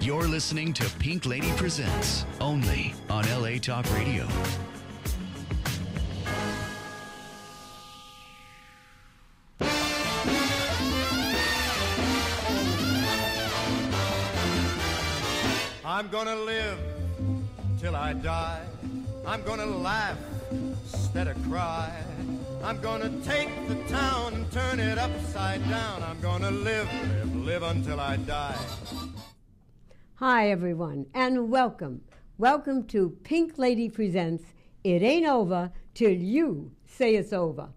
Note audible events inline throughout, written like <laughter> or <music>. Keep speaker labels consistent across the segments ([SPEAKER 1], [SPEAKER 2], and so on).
[SPEAKER 1] You're listening to Pink Lady Presents only on LA Talk Radio.
[SPEAKER 2] Gonna live till I die. I'm gonna laugh instead of cry. I'm gonna take the town and turn it upside down. I'm gonna live, live, live until I die.
[SPEAKER 3] Hi, everyone, and welcome. Welcome to Pink Lady Presents It Ain't Over Till You Say It's Over.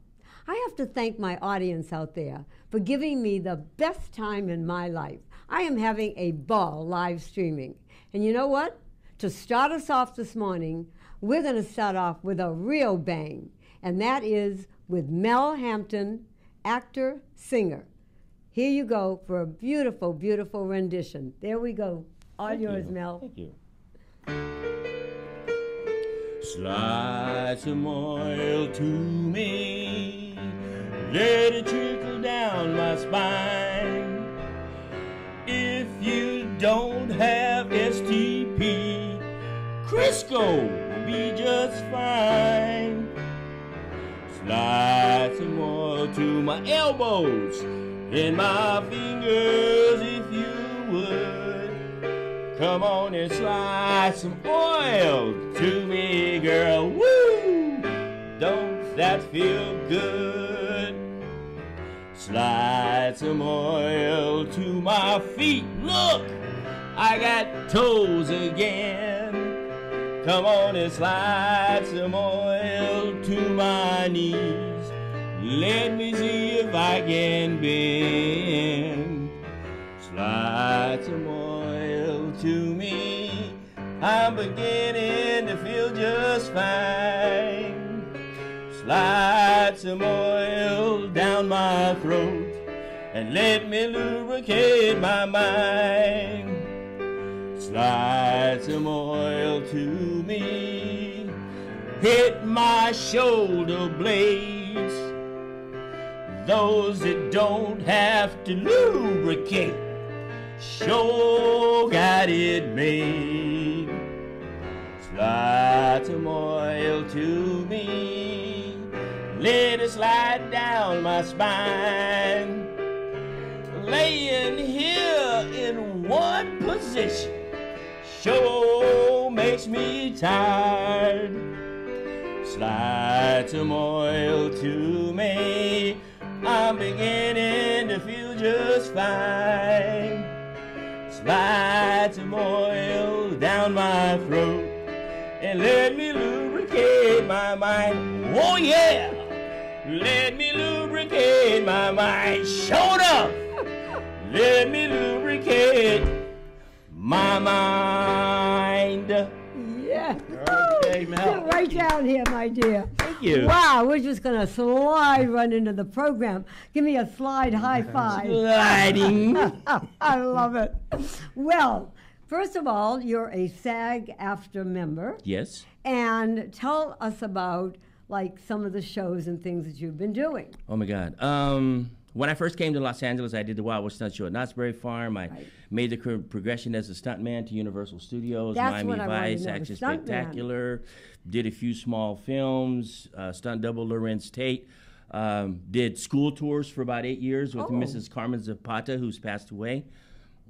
[SPEAKER 3] I have to thank my audience out there for giving me the best time in my life. I am having a ball live streaming. And you know what? To start us off this morning, we're going to start off with a real bang, and that is with Mel Hampton, actor, singer. Here you go for a beautiful, beautiful rendition. There we go. All
[SPEAKER 4] Thank
[SPEAKER 3] yours,
[SPEAKER 4] you.
[SPEAKER 3] Mel.
[SPEAKER 4] Thank you. Slide some oil to me, let it trickle down my spine. If you don't have STP, Crisco will be just fine. Slide some oil to my elbows and my fingers if you would. Come on and slide some oil to me, girl. Woo! Don't that feel good? Slide some oil to my feet. Look, I got toes again. Come on and slide some oil to my knees. Let me see if I can bend. Slide some oil to me. I'm beginning to feel just fine. Slide some oil down my throat and let me lubricate my mind. Slide some oil to me. Hit my shoulder blades. Those that don't have to lubricate sure got it made. Slide some oil to me. Let it slide down my spine. Laying here in one position sure makes me tired. Slide some oil to me. I'm beginning to feel just fine. Slide some oil down my throat and let me lubricate my mind. Oh yeah, let me lubricate my mind. Show it up, let me lubricate my mind.
[SPEAKER 3] Yeah.
[SPEAKER 4] Okay, Mel.
[SPEAKER 3] Right down here, my dear.
[SPEAKER 4] Thank you.
[SPEAKER 3] Wow, we're just going to slide right into the program. Give me a slide high <laughs> five.
[SPEAKER 4] Sliding. <laughs>
[SPEAKER 3] I love it. Well, first of all, you're a SAG-AFTRA member.
[SPEAKER 4] Yes.
[SPEAKER 3] And tell us about like some of the shows and things that you've been doing.
[SPEAKER 4] Oh my God. Um, when I first came to Los Angeles, I did the Wild West Stunt Show at Knott's Berry Farm. I
[SPEAKER 3] Right.
[SPEAKER 4] made the progression as a stuntman to Universal Studios,
[SPEAKER 3] That's
[SPEAKER 4] Miami
[SPEAKER 3] what I wanted to
[SPEAKER 4] Vice, Action. Spectacular. Did a few small films. Uh, stunt double Larenz Tate. Um, did school tours for about eight years with
[SPEAKER 3] Oh.
[SPEAKER 4] Mrs. Carmen Zapata, who's passed away.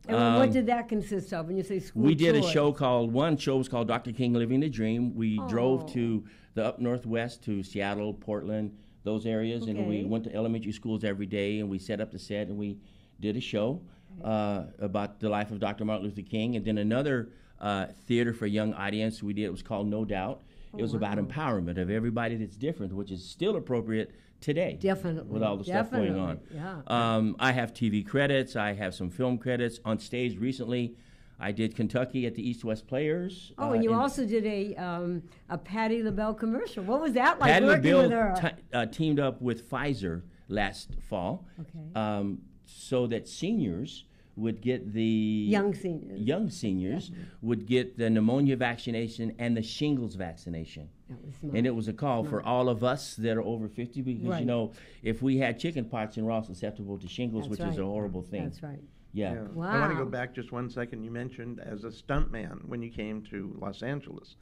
[SPEAKER 3] And what did that consist of when you say school
[SPEAKER 4] Um, We did a show called one show was called Dr. King Living the Dream. We
[SPEAKER 3] Oh.
[SPEAKER 4] drove to the up northwest to Seattle, Portland, those areas, and we went to elementary schools every day and we set up the set and we did a show uh, about the life of Dr. Martin Luther King. And then another uh, theater for young audience we did. It was called No Doubt. It was about empowerment of everybody that's different, which is still appropriate today.
[SPEAKER 3] Definitely,
[SPEAKER 4] With all the stuff going on.
[SPEAKER 3] yeah.
[SPEAKER 4] Um, I have TV credits. I have some film credits on stage recently. I did Kentucky at the East West Players.
[SPEAKER 3] Oh,
[SPEAKER 4] uh,
[SPEAKER 3] and you also did a um, a Patti LaBelle commercial. What was that like
[SPEAKER 4] Patti
[SPEAKER 3] working
[SPEAKER 4] LaBelle
[SPEAKER 3] with her?
[SPEAKER 4] ti- uh, teamed up with Pfizer last fall,
[SPEAKER 3] Okay.
[SPEAKER 4] um, so that seniors would get the
[SPEAKER 3] Young seniors.
[SPEAKER 4] young seniors would get the pneumonia vaccination and the shingles vaccination.
[SPEAKER 3] That was smart.
[SPEAKER 4] And it was a call for all of us that are over 50 because,
[SPEAKER 3] Right.
[SPEAKER 4] you know, if we had chicken pox and we're all susceptible to shingles,
[SPEAKER 3] That's
[SPEAKER 4] which is a horrible thing.
[SPEAKER 3] That's right.
[SPEAKER 4] Yeah.
[SPEAKER 5] Yeah. I want to go back just one second. You mentioned as a stuntman when you came to Los Angeles.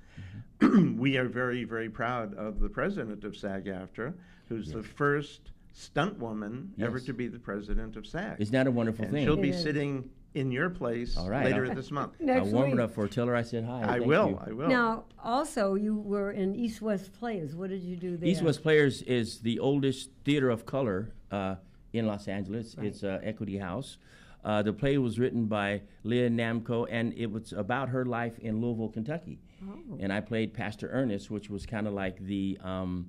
[SPEAKER 4] Mm-hmm. <clears throat>
[SPEAKER 5] we are very, very proud of the president of SAG-AFTRA, who's the first stunt woman ever to be the president of SAG.
[SPEAKER 4] Isn't that a wonderful
[SPEAKER 5] and
[SPEAKER 4] thing?
[SPEAKER 5] she'll be
[SPEAKER 3] It is.
[SPEAKER 5] sitting in your place
[SPEAKER 4] All right,
[SPEAKER 5] later
[SPEAKER 4] I'll-
[SPEAKER 5] this month.
[SPEAKER 4] I <laughs>
[SPEAKER 3] Next
[SPEAKER 4] warmed
[SPEAKER 3] week.
[SPEAKER 4] up for tell her I said hi.
[SPEAKER 5] I
[SPEAKER 4] Thank
[SPEAKER 5] will.
[SPEAKER 4] you.
[SPEAKER 5] I will.
[SPEAKER 3] Now, also, you were in East West Players. What did you do there?
[SPEAKER 4] East West Players is the oldest theater of color uh, in Los Angeles.
[SPEAKER 3] Right.
[SPEAKER 4] It's uh, Equity House. Uh, the play was written by Leah Nanako, and it was about her life in Louisville, Kentucky.
[SPEAKER 3] Oh.
[SPEAKER 4] And I played Pastor Ernest, which was kind of like the um,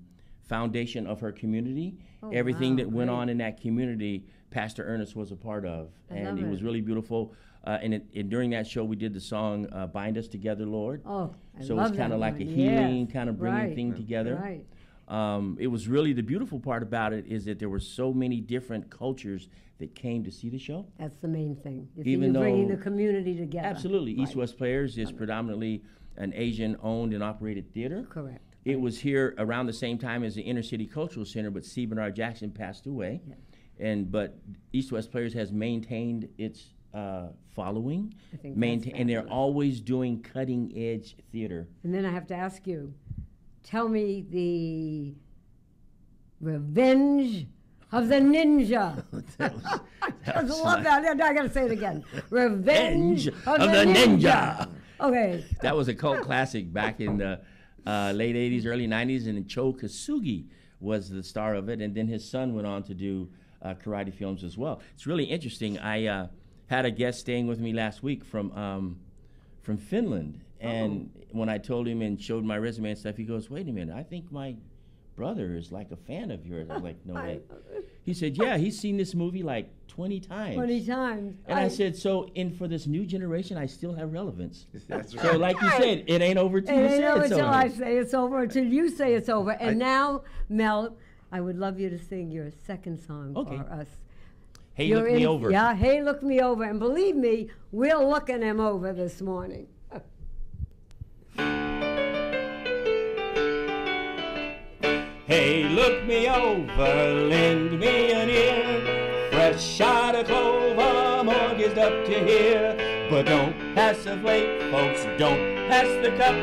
[SPEAKER 4] foundation of her community.
[SPEAKER 3] Oh,
[SPEAKER 4] Everything
[SPEAKER 3] wow,
[SPEAKER 4] that went
[SPEAKER 3] great.
[SPEAKER 4] on in that community, Pastor Ernest was a part of,
[SPEAKER 3] I
[SPEAKER 4] and
[SPEAKER 3] love
[SPEAKER 4] it was really beautiful. Uh, and, it, and during that show, we did the song uh, "Bind Us Together, Lord."
[SPEAKER 3] Oh, I
[SPEAKER 4] so it's kind of like a healing,
[SPEAKER 3] Yes,
[SPEAKER 4] kind of bringing
[SPEAKER 3] right,
[SPEAKER 4] thing together.
[SPEAKER 3] Right.
[SPEAKER 4] Um, it was really the beautiful part about it is that there were so many different cultures that came to see the show.
[SPEAKER 3] That's the main thing.
[SPEAKER 4] Even
[SPEAKER 3] you're bringing the community together.
[SPEAKER 4] Absolutely, East West Players is predominantly an Asian-owned and operated theater.
[SPEAKER 3] Correct.
[SPEAKER 4] It was here around the same time as the Inner City Cultural Center, but C. Bernard Jackson passed away,
[SPEAKER 3] Yeah.
[SPEAKER 4] and but East West Players has maintained its uh, following,
[SPEAKER 3] I think that's
[SPEAKER 4] maintain, and they're always doing cutting-edge theater.
[SPEAKER 3] And then I have to ask you, tell me the Revenge of the Ninja. <laughs>
[SPEAKER 4] That was- <laughs>
[SPEAKER 3] I just love that. I gotta say it again. <laughs> Revenge
[SPEAKER 4] Revenge
[SPEAKER 3] of,
[SPEAKER 4] of
[SPEAKER 3] the,
[SPEAKER 4] the
[SPEAKER 3] ninja.
[SPEAKER 4] Ninja.
[SPEAKER 3] Okay.
[SPEAKER 4] That was a cult classic back in the uh, late 80s, early 90s, and Sho Kosugi was the star of it, and then his son went on to do uh, karate films as well. It's really interesting. I uh, had a guest staying with me last week from um, from Finland, and when I told him and showed my resume and stuff, he goes, "Wait a minute, I think my brother is like a fan of yours." <laughs> I was like, "No way." He said, "Yeah, he's seen this movie like 20 times."
[SPEAKER 3] Twenty times.
[SPEAKER 4] And I, said, "So, in for this new generation, I still have relevance." <laughs>
[SPEAKER 5] That's
[SPEAKER 4] So,
[SPEAKER 5] right.
[SPEAKER 4] like you said, it ain't over till you
[SPEAKER 3] ain't
[SPEAKER 4] say
[SPEAKER 3] over
[SPEAKER 4] it's over.
[SPEAKER 3] I say it's over, until you say it's over. And now, Mel, I would love you to sing your second song
[SPEAKER 4] Okay.
[SPEAKER 3] for us.
[SPEAKER 4] Hey,
[SPEAKER 3] You're
[SPEAKER 4] look me over.
[SPEAKER 3] Yeah, hey, look me over. And believe me, we're looking him over this morning.
[SPEAKER 4] Hey, look me over, lend me an ear. Fresh shot of clover, mortgaged up to here. But don't pass the plate, folks, don't pass the cup.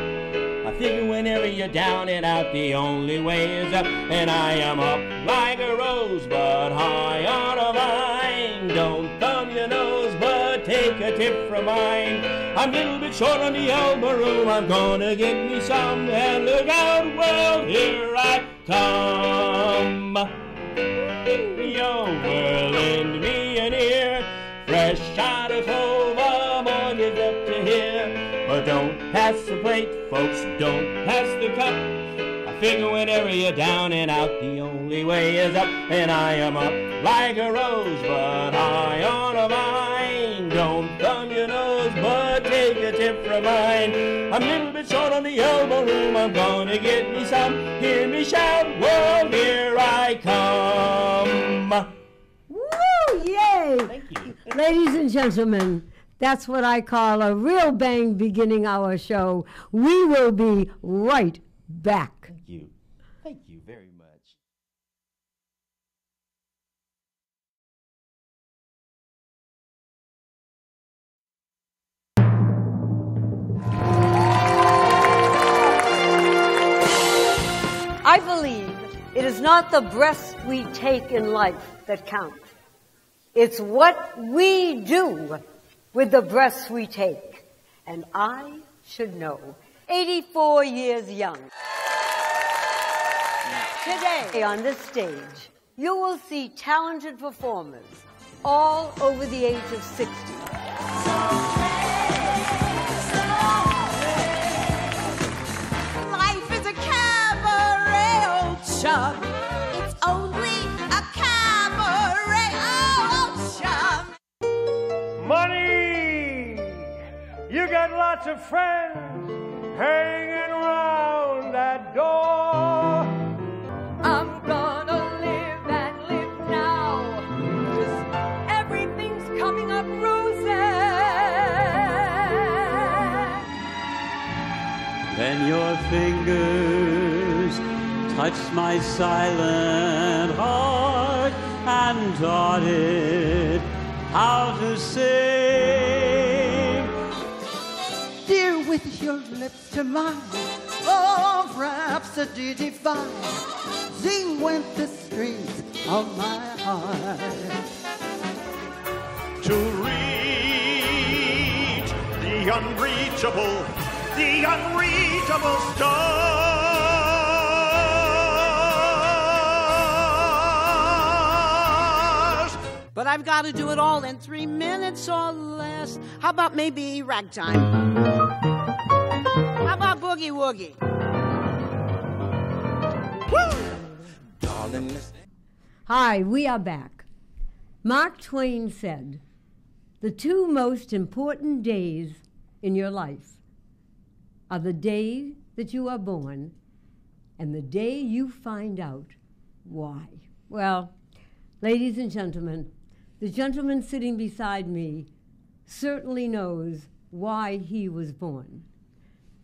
[SPEAKER 4] I figure whenever you're down and out, the only way is up. And I am up like a rose, but high on a vine. Don't thumb your nose, but take a tip from mine. I'm a little bit short on the elbow room. I'm gonna get me some. And look out, world, here I come. Me lend me an ear. Fresh out of clover, mortgage up to here. But don't pass the plate, folks, don't pass the cup. I figure whenever you're down and out, the only way is up. And I am up like a rose, but high on a vine. Don't thumb your nose, but take a tip from mine. I'm a little bit short on the elbow room, I'm gonna get me some. Hear shout, world, here I come.
[SPEAKER 3] Woo! Yay!
[SPEAKER 4] Thank you.
[SPEAKER 3] Ladies and gentlemen, that's what I call a real bang beginning our show. We will be right back. I believe it is not the breaths we take in life that count. It's what we do with the breaths we take. And I should know. 84 years young. Today on this stage, you will see talented performers all over the age of 60.
[SPEAKER 6] chum. It's only a cabaret. Oh, chum.
[SPEAKER 7] Money! You got lots of friends hanging around that door.
[SPEAKER 6] I'm gonna live and live now. Just everything's coming up roses.
[SPEAKER 8] Then your fingers touched my silent heart and taught it how to sing.
[SPEAKER 9] Dear, with your lips to mine, of rhapsody divine, sing with the strings of my heart.
[SPEAKER 10] To reach the unreachable, the unreachable stars.
[SPEAKER 6] But I've got to do it all in three minutes or less. How about maybe ragtime? How about boogie woogie?
[SPEAKER 10] Darling, listen.
[SPEAKER 3] Hi, we are back. Mark Twain said, The two most important days in your life are the day that you are born and the day you find out why. Well, ladies and gentlemen, the gentleman sitting beside me certainly knows why he was born.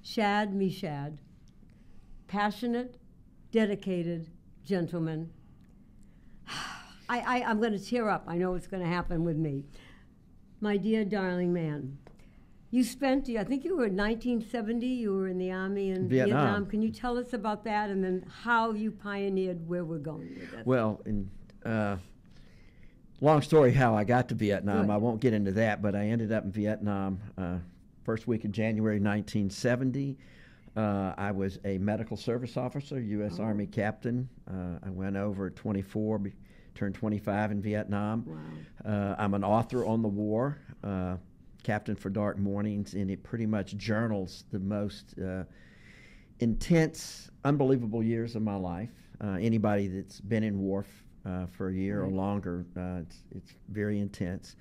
[SPEAKER 3] Shad Meshad, passionate, dedicated gentleman. <sighs> I, I, I'm going to tear up. I know it's going to happen with me. My dear darling man, you spent, I think you were in 1970, you were in the Army in
[SPEAKER 11] Vietnam.
[SPEAKER 3] Can you tell us about that and then how you pioneered where we're going with this?
[SPEAKER 11] Well, in, uh, long story how I got to Vietnam.
[SPEAKER 3] Good.
[SPEAKER 11] I won't get into that, but I ended up in Vietnam uh, first week of January 1970. Uh, I was a medical service officer, U.S.
[SPEAKER 3] Oh.
[SPEAKER 11] Army captain. Uh, I went over at 24, be, turned 25 in Vietnam. Uh, I'm an author on the war, uh, captain for Dark Mornings, and it pretty much journals the most uh, intense, unbelievable years of my life. Uh, anybody that's been in war uh, for a year or longer, uh, it's, it's very intense.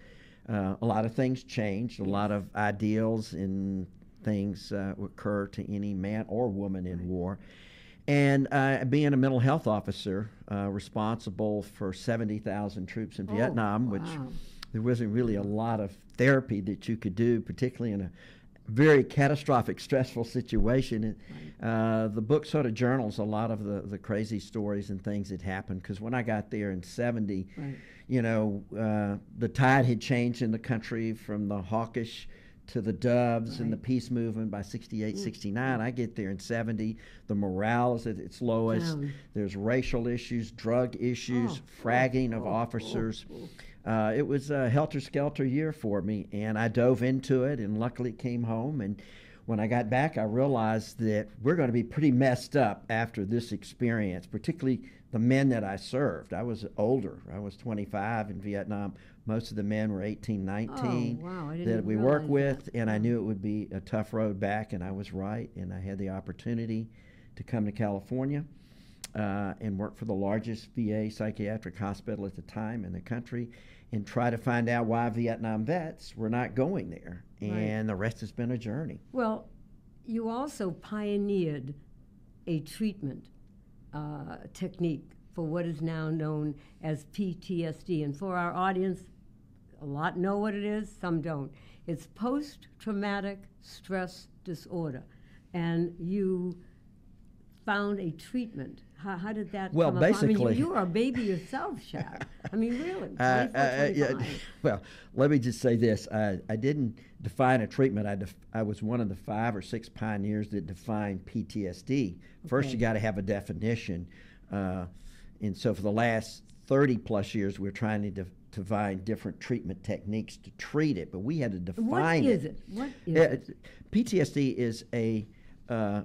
[SPEAKER 11] Uh, a lot of things changed. A lot of ideals and things uh, occur to any man or woman in war. And uh, being a mental health officer, uh, responsible for 70,000 troops in
[SPEAKER 3] Oh,
[SPEAKER 11] Vietnam, which
[SPEAKER 3] wow.
[SPEAKER 11] there wasn't really a lot of therapy that you could do, particularly in a very catastrophic, stressful situation. And, uh, the book sort of journals a lot of the, the crazy stories and things that happened. Because when I got there in 70,
[SPEAKER 3] Right.
[SPEAKER 11] you know, uh, the tide had changed in the country from the hawkish to the doves and the peace movement by 68,
[SPEAKER 3] Mm.
[SPEAKER 11] 69. I get there in 70. The morale is at its lowest.
[SPEAKER 3] Down.
[SPEAKER 11] There's racial issues, drug issues,
[SPEAKER 3] Oh,
[SPEAKER 11] fragging of officers. Uh, it was a helter skelter year for me, and I dove into it, and luckily came home. And when I got back, I realized that we're going to be pretty messed up after this experience, particularly the men that I served. I was older. I was 25 in Vietnam. Most of the men were 18, 19
[SPEAKER 3] Oh, wow, I
[SPEAKER 11] that we work with, and I knew it would be a tough road back, and I was right. And I had the opportunity to come to California uh, and work for the largest VA psychiatric hospital at the time in the country and try to find out why Vietnam vets were not going there.
[SPEAKER 3] Right.
[SPEAKER 11] And the rest has been a journey.
[SPEAKER 3] Well, you also pioneered a treatment uh, technique for what is now known as PTSD. And for our audience, a lot know what it is, some don't. It's post traumatic stress disorder. And you found a treatment. How, how did that
[SPEAKER 11] Well,
[SPEAKER 3] come about? I mean,
[SPEAKER 11] basically-
[SPEAKER 3] you, are a baby yourself, Shad. I mean, really. <laughs>
[SPEAKER 11] Uh, uh, yeah, <laughs> well, let me just say this: I, I didn't define a treatment. I, def- I was one of the five or six pioneers that defined PTSD. First, you got to have a definition, uh, and so for the last thirty plus years, we're trying to def- define different treatment techniques to treat it. But we had to define it.
[SPEAKER 3] What is it? What is
[SPEAKER 11] Yeah,
[SPEAKER 3] it?
[SPEAKER 11] PTSD is a uh,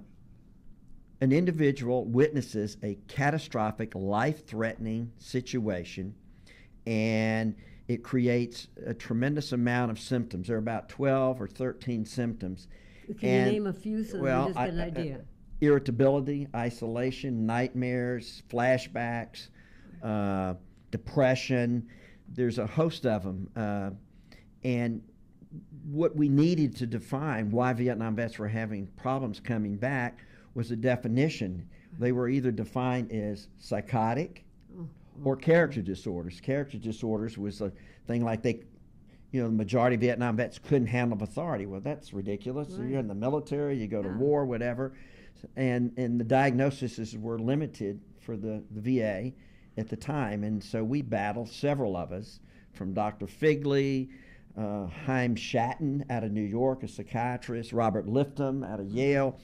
[SPEAKER 11] an individual witnesses a catastrophic, life-threatening situation, and it creates a tremendous amount of symptoms. There are about twelve or thirteen symptoms.
[SPEAKER 3] Can you name a few so that we just get an
[SPEAKER 11] I-
[SPEAKER 3] idea?
[SPEAKER 11] irritability, isolation, nightmares, flashbacks, uh, depression. There's a host of them. Uh, and what we needed to define why Vietnam vets were having problems coming back was a definition. They were either defined as psychotic or character disorders. Character disorders was a thing like they, you know, the majority of Vietnam vets couldn't handle authority. Well, that's ridiculous.
[SPEAKER 3] Right.
[SPEAKER 11] You're in the military, you go to war, whatever. and and the diagnoses were limited for the, the VA at the time, and so we battled several of us, from Dr. Figley, uh, Chaim Shatan out of New York, a psychiatrist, Robert Lifton out of Yale.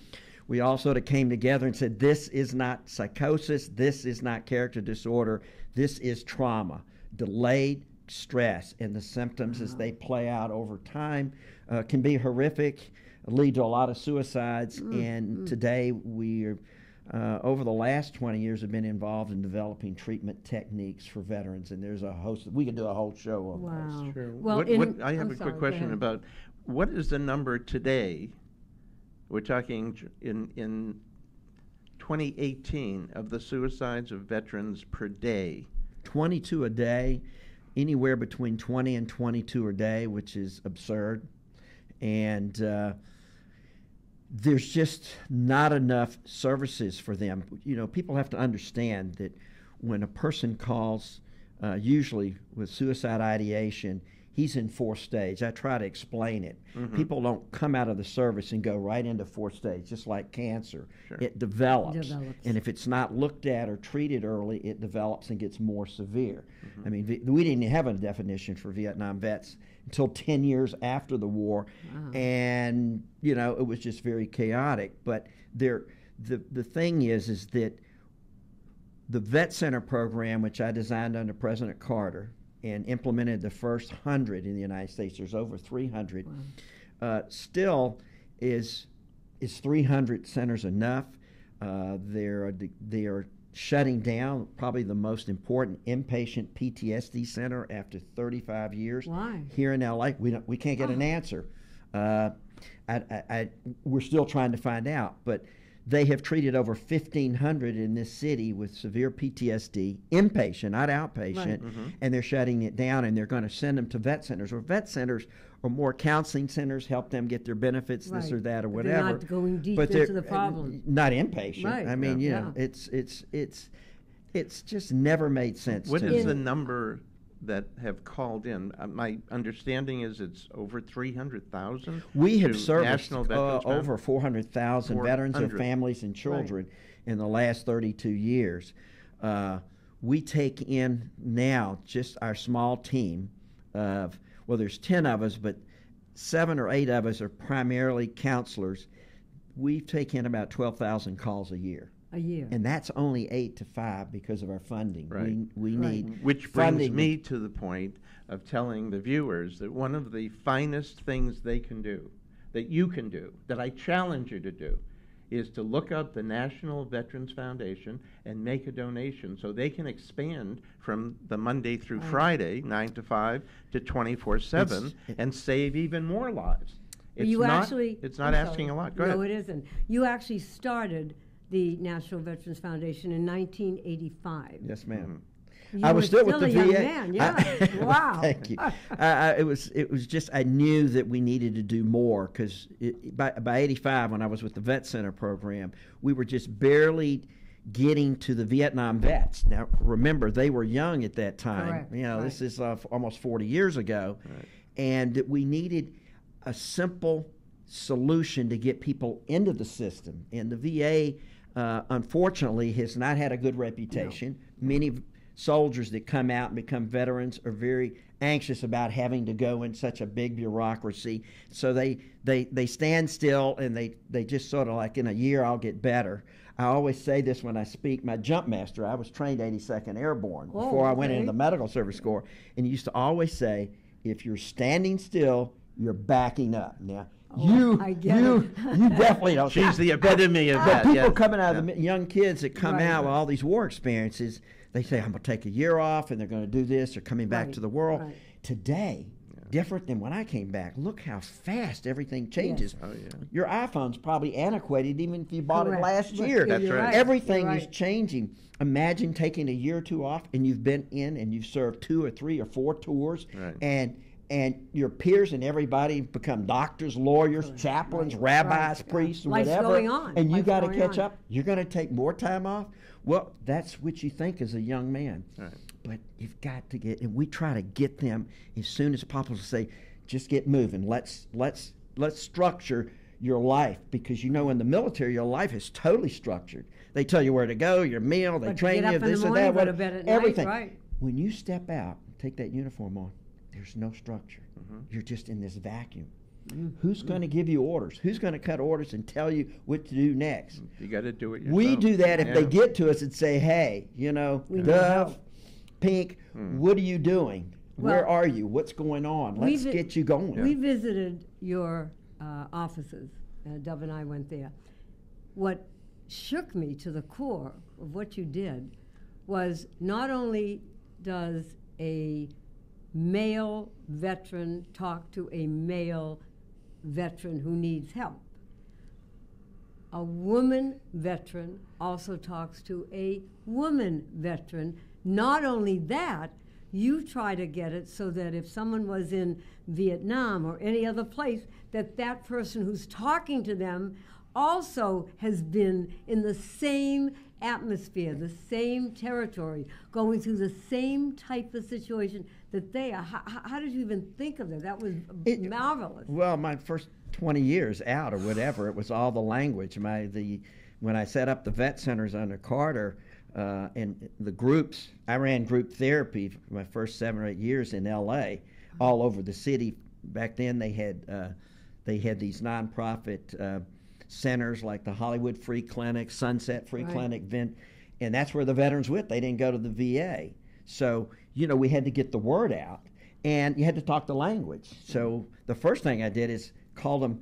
[SPEAKER 11] We all sort of came together and said, "This is not psychosis. This is not character disorder. This is trauma, delayed stress, and the symptoms as they play out over time uh, can be horrific, lead to a lot of suicides. And today we are, uh, over the last 20 years, have been involved in developing treatment techniques for veterans. And there's a host. We could do a whole show on
[SPEAKER 3] Wow.
[SPEAKER 11] this.
[SPEAKER 5] True.
[SPEAKER 3] Well,
[SPEAKER 5] what,
[SPEAKER 3] in-
[SPEAKER 5] what, I have
[SPEAKER 3] I'm
[SPEAKER 5] a
[SPEAKER 3] sorry,
[SPEAKER 5] quick question about what is the number today? We're talking in in 2018 of the suicides of veterans per day.
[SPEAKER 11] 22 a day, anywhere between 20 and 22 a day, which is absurd. And uh, there's just not enough services for them. You know, people have to understand that when a person calls, uh, usually with suicide ideation, he's in fourth stage. I try to explain it.
[SPEAKER 5] Mhm.
[SPEAKER 11] People don't come out of the service and go right into fourth stage, just like cancer.
[SPEAKER 5] Sure.
[SPEAKER 11] It develops.
[SPEAKER 3] Develops.
[SPEAKER 11] And if it's not looked at or treated early, it develops and gets more severe.
[SPEAKER 5] Mm-hmm.
[SPEAKER 11] I mean, we didn't have a definition for Vietnam vets until 10 years after the war.
[SPEAKER 3] Wow.
[SPEAKER 11] And, you know, it was just very chaotic. But there, the, the thing is, is that the Vet Center program, which I designed under President Carter and implemented the first 100 in the United States, there's over 300, uh, still is, is 300 centers enough? Uh, they're, they are shutting down probably the most important inpatient PTSD center after 35 years.
[SPEAKER 3] Why?
[SPEAKER 11] Here in LA, we, don't, we can't get an
[SPEAKER 3] Oh.
[SPEAKER 11] answer. Uh, I, I, I, we're still trying to find out, but they have treated over 1,500 in this city with severe PTSD, inpatient, not outpatient,
[SPEAKER 3] Right.
[SPEAKER 5] Mhm.
[SPEAKER 11] and they're shutting it down and they're going to send them to vet centers. Or vet centers or more counseling centers, help them get their benefits, this or that, or
[SPEAKER 3] But they're
[SPEAKER 11] whatever.
[SPEAKER 3] not going deep
[SPEAKER 11] But
[SPEAKER 3] into the problem.
[SPEAKER 11] uh, Not inpatient.
[SPEAKER 3] Right.
[SPEAKER 11] I mean,
[SPEAKER 3] Yeah.
[SPEAKER 11] you know,
[SPEAKER 3] Yeah.
[SPEAKER 11] it's it's it's it's just never made sense.
[SPEAKER 5] What
[SPEAKER 11] to
[SPEAKER 5] is
[SPEAKER 11] me.
[SPEAKER 5] the number that have called in? Uh, my understanding is it's over 300,000.
[SPEAKER 11] We have
[SPEAKER 5] to
[SPEAKER 11] serviced uh, over 400,000 veterans, their
[SPEAKER 5] 400.
[SPEAKER 11] families, and children in the last 32 years. Uh, we take in now just our small team of, well, there's 10 of us, but seven or eight of us are primarily counselors. We take in about 12,000 calls a year.
[SPEAKER 3] A year.
[SPEAKER 11] And that's only eight to five because of our funding.
[SPEAKER 5] Right.
[SPEAKER 11] We, we
[SPEAKER 3] Right.
[SPEAKER 11] need
[SPEAKER 5] Which brings
[SPEAKER 11] funding.
[SPEAKER 5] me to the point of telling the viewers that one of the finest things they can do, that you can do, that I challenge you to do, is to look up the National Veterans Foundation and make a donation so they can expand from the Monday through
[SPEAKER 3] Right.
[SPEAKER 5] Friday, 9 to 5, to 24 7, and save even more lives. It's
[SPEAKER 3] you
[SPEAKER 5] not,
[SPEAKER 3] actually.
[SPEAKER 5] it's not
[SPEAKER 3] I'm
[SPEAKER 5] asking
[SPEAKER 3] sorry.
[SPEAKER 5] a lot. Go
[SPEAKER 3] no,
[SPEAKER 5] ahead.
[SPEAKER 3] it isn't. You actually started the National Veterans Foundation in 1985.
[SPEAKER 11] Yes, ma'am.
[SPEAKER 3] You
[SPEAKER 11] I was
[SPEAKER 3] were
[SPEAKER 11] still with the
[SPEAKER 3] a young
[SPEAKER 11] VA.
[SPEAKER 3] man,
[SPEAKER 11] I-
[SPEAKER 3] yeah. <laughs> wow.
[SPEAKER 11] Thank you. I, I, it was it was just I knew that we needed to do more because by by '85 when I was with the Vet Center program, we were just barely getting to the Vietnam vets. Now remember they were young at that time.
[SPEAKER 3] Correct,
[SPEAKER 11] You know
[SPEAKER 3] right.
[SPEAKER 11] this is uh, almost 40 years ago, and that we needed a simple solution to get people into the system. And the VA, uh, unfortunately, has not had a good reputation. Many soldiers that come out and become veterans are very anxious about having to go in such a big bureaucracy. So they, they, they stand still and they, they just sort of like, in a year, I'll get better. I always say this when I speak. My jump master, I was trained 82nd Airborne
[SPEAKER 3] Oh,
[SPEAKER 11] before I went
[SPEAKER 3] okay.
[SPEAKER 11] into the medical service corps, and he used to always say, if you're standing still, you're backing up. Now, Oh, you,
[SPEAKER 3] Oh, I get
[SPEAKER 11] you,
[SPEAKER 3] it.
[SPEAKER 11] you definitely don't. <laughs>
[SPEAKER 5] She's the epitome of
[SPEAKER 11] But
[SPEAKER 5] that.
[SPEAKER 11] people
[SPEAKER 5] yes.
[SPEAKER 11] coming out of
[SPEAKER 5] Yeah.
[SPEAKER 11] the young kids that come
[SPEAKER 3] Right,
[SPEAKER 11] out with all these war experiences, they say, "I'm going to take a year off, and they're going to do this. They're coming back
[SPEAKER 3] Right,
[SPEAKER 11] to the world."
[SPEAKER 3] right.
[SPEAKER 11] Today, different than when I came back. Look how fast everything changes.
[SPEAKER 5] Oh, yeah.
[SPEAKER 11] Your iPhone's probably antiquated, even if you bought
[SPEAKER 3] Correct.
[SPEAKER 11] it last
[SPEAKER 3] But
[SPEAKER 11] year.
[SPEAKER 5] That's
[SPEAKER 3] you're
[SPEAKER 5] right.
[SPEAKER 11] Everything
[SPEAKER 3] You're
[SPEAKER 11] is changing. Imagine taking a year or two off, and you've been in and you've served two or three or four tours,
[SPEAKER 5] Right.
[SPEAKER 11] and and your peers and everybody become doctors, lawyers, chaplains, rabbis,
[SPEAKER 3] Right.
[SPEAKER 11] priests,
[SPEAKER 3] Life's
[SPEAKER 11] whatever,
[SPEAKER 3] going on.
[SPEAKER 11] and you got to catch
[SPEAKER 3] on.
[SPEAKER 11] up. You're going to take more time off. Well, that's what you think as a young man,
[SPEAKER 5] Right.
[SPEAKER 11] but you've got to get. And we try to get them as soon as possible to say, just get moving. Let's let's let's structure your life because you know in the military your life is totally structured. They tell you where to go, your meal, they
[SPEAKER 3] But
[SPEAKER 11] train
[SPEAKER 3] get up
[SPEAKER 11] you,
[SPEAKER 3] in the
[SPEAKER 11] this and
[SPEAKER 3] morning,
[SPEAKER 11] that,
[SPEAKER 3] go to
[SPEAKER 11] what-
[SPEAKER 3] bed at night,
[SPEAKER 11] everything.
[SPEAKER 3] right.
[SPEAKER 11] When you step out, take that uniform on, there's no structure. Mm-hmm. You're just in this vacuum. Mm. Who's going to mm. give you orders? Who's going to cut orders and tell you what to do next? Mm.
[SPEAKER 5] You got to do it yourself.
[SPEAKER 11] We do that if
[SPEAKER 5] Yeah.
[SPEAKER 11] they get to us and say, "Hey, you know,
[SPEAKER 3] We
[SPEAKER 11] Dov,
[SPEAKER 3] help."
[SPEAKER 11] Pink, hmm. what are you doing? Where are you? What's going on?
[SPEAKER 3] We
[SPEAKER 11] Let's
[SPEAKER 3] vi-
[SPEAKER 11] get you going."
[SPEAKER 3] We visited your uh, offices. Uh, Dov and I went there. What shook me to the core of what you did was not only does a male veteran talk to a male veteran who needs help, a woman veteran also talks to a woman veteran. Not only that, you try to get it so that if someone was in Vietnam or any other place, that that person who's talking to them also has been in the same atmosphere, the same territory, going through the same type of situation that they are. How, how- did you even think of that? That was marvelous.
[SPEAKER 11] Well, my first 20 years out or whatever, it was all the language. My the when I set up the vet centers under Carter uh, and the groups, I ran group therapy for my first seven or eight years in L.A. all over the city. Back then, they had uh, they had these nonprofit uh, centers like the Hollywood Free Clinic, Sunset Free
[SPEAKER 3] Right.
[SPEAKER 11] Clinic, Vent, and that's where the veterans went. They didn't go to the VA, so you know we had to get the word out, and you had to talk the language. So the first thing I did is call them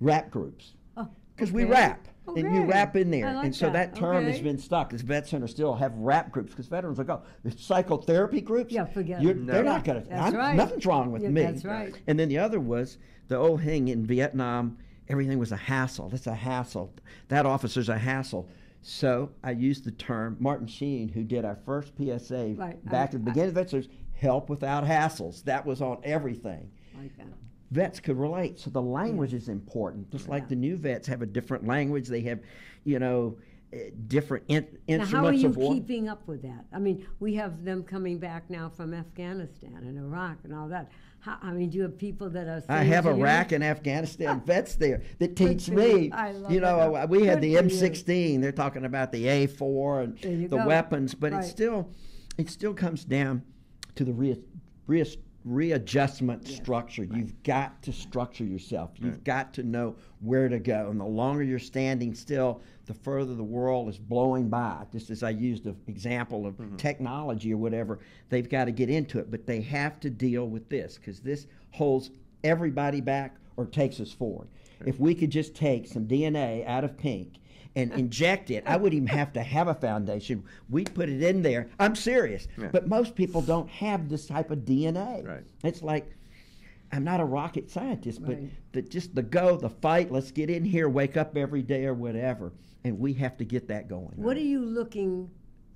[SPEAKER 11] rap groups oh, because we
[SPEAKER 3] okay.
[SPEAKER 11] rap. Oh, and you rap in there,
[SPEAKER 3] like
[SPEAKER 11] and so that,
[SPEAKER 3] that.
[SPEAKER 11] term has been stuck. As vet centers still have rap groups because veterans will go. The psychotherapy groups,
[SPEAKER 3] Yeah, forget it.
[SPEAKER 11] They're
[SPEAKER 3] No.
[SPEAKER 11] not going to.
[SPEAKER 3] That's right.
[SPEAKER 11] Nothing's wrong with
[SPEAKER 3] Yeah,
[SPEAKER 11] me.
[SPEAKER 3] that's right.
[SPEAKER 11] And then the other was the old thing in Vietnam. Everything was a hassle. That's a hassle. That officer's a hassle. So I used the term Martin Sheen, who did our first PSA
[SPEAKER 3] Right.
[SPEAKER 11] back
[SPEAKER 3] I-
[SPEAKER 11] at the beginning of vet centers, help without hassles. That was on everything
[SPEAKER 3] Like that.
[SPEAKER 11] vets could relate. So the language is important. Just like the new vets have a different language, they have, you know, eh, different in,
[SPEAKER 3] Now,
[SPEAKER 11] instruments
[SPEAKER 3] how are you
[SPEAKER 11] of
[SPEAKER 3] keeping up with that? I mean, we have them coming back now from Afghanistan and Iraq and all that. How, I mean, do you have people that are?
[SPEAKER 11] I have
[SPEAKER 3] to you-
[SPEAKER 11] Iraq and Afghanistan <laughs> vets there that teach me.
[SPEAKER 3] you. I love
[SPEAKER 11] You know,
[SPEAKER 3] that.
[SPEAKER 11] we had
[SPEAKER 3] Good
[SPEAKER 11] the. M16. They're talking about the A4 and the
[SPEAKER 3] go.
[SPEAKER 11] weapons, but
[SPEAKER 3] Right.
[SPEAKER 11] it still, it still comes down to the re, re, readjustment structure. You've got to structure yourself. You've got to know where to go. And the longer you're standing still, the further the world is blowing by. Just as I used an example of mm-hmm. technology or whatever, they've got to get into it. But they have to deal with this because this holds everybody back or takes us forward. If we could just take some DNA out of pink and <laughs> inject it, I wouldn't even have to have a foundation. We'd put it in there. I'm serious.
[SPEAKER 5] Yeah.
[SPEAKER 11] But most people don't have this type of DNA.
[SPEAKER 5] Right.
[SPEAKER 11] It's like I'm not a rocket scientist, but
[SPEAKER 3] Right.
[SPEAKER 11] the, just the go, the fight, let's get in here, wake up every day or whatever. And we have to get that going.
[SPEAKER 3] What are you looking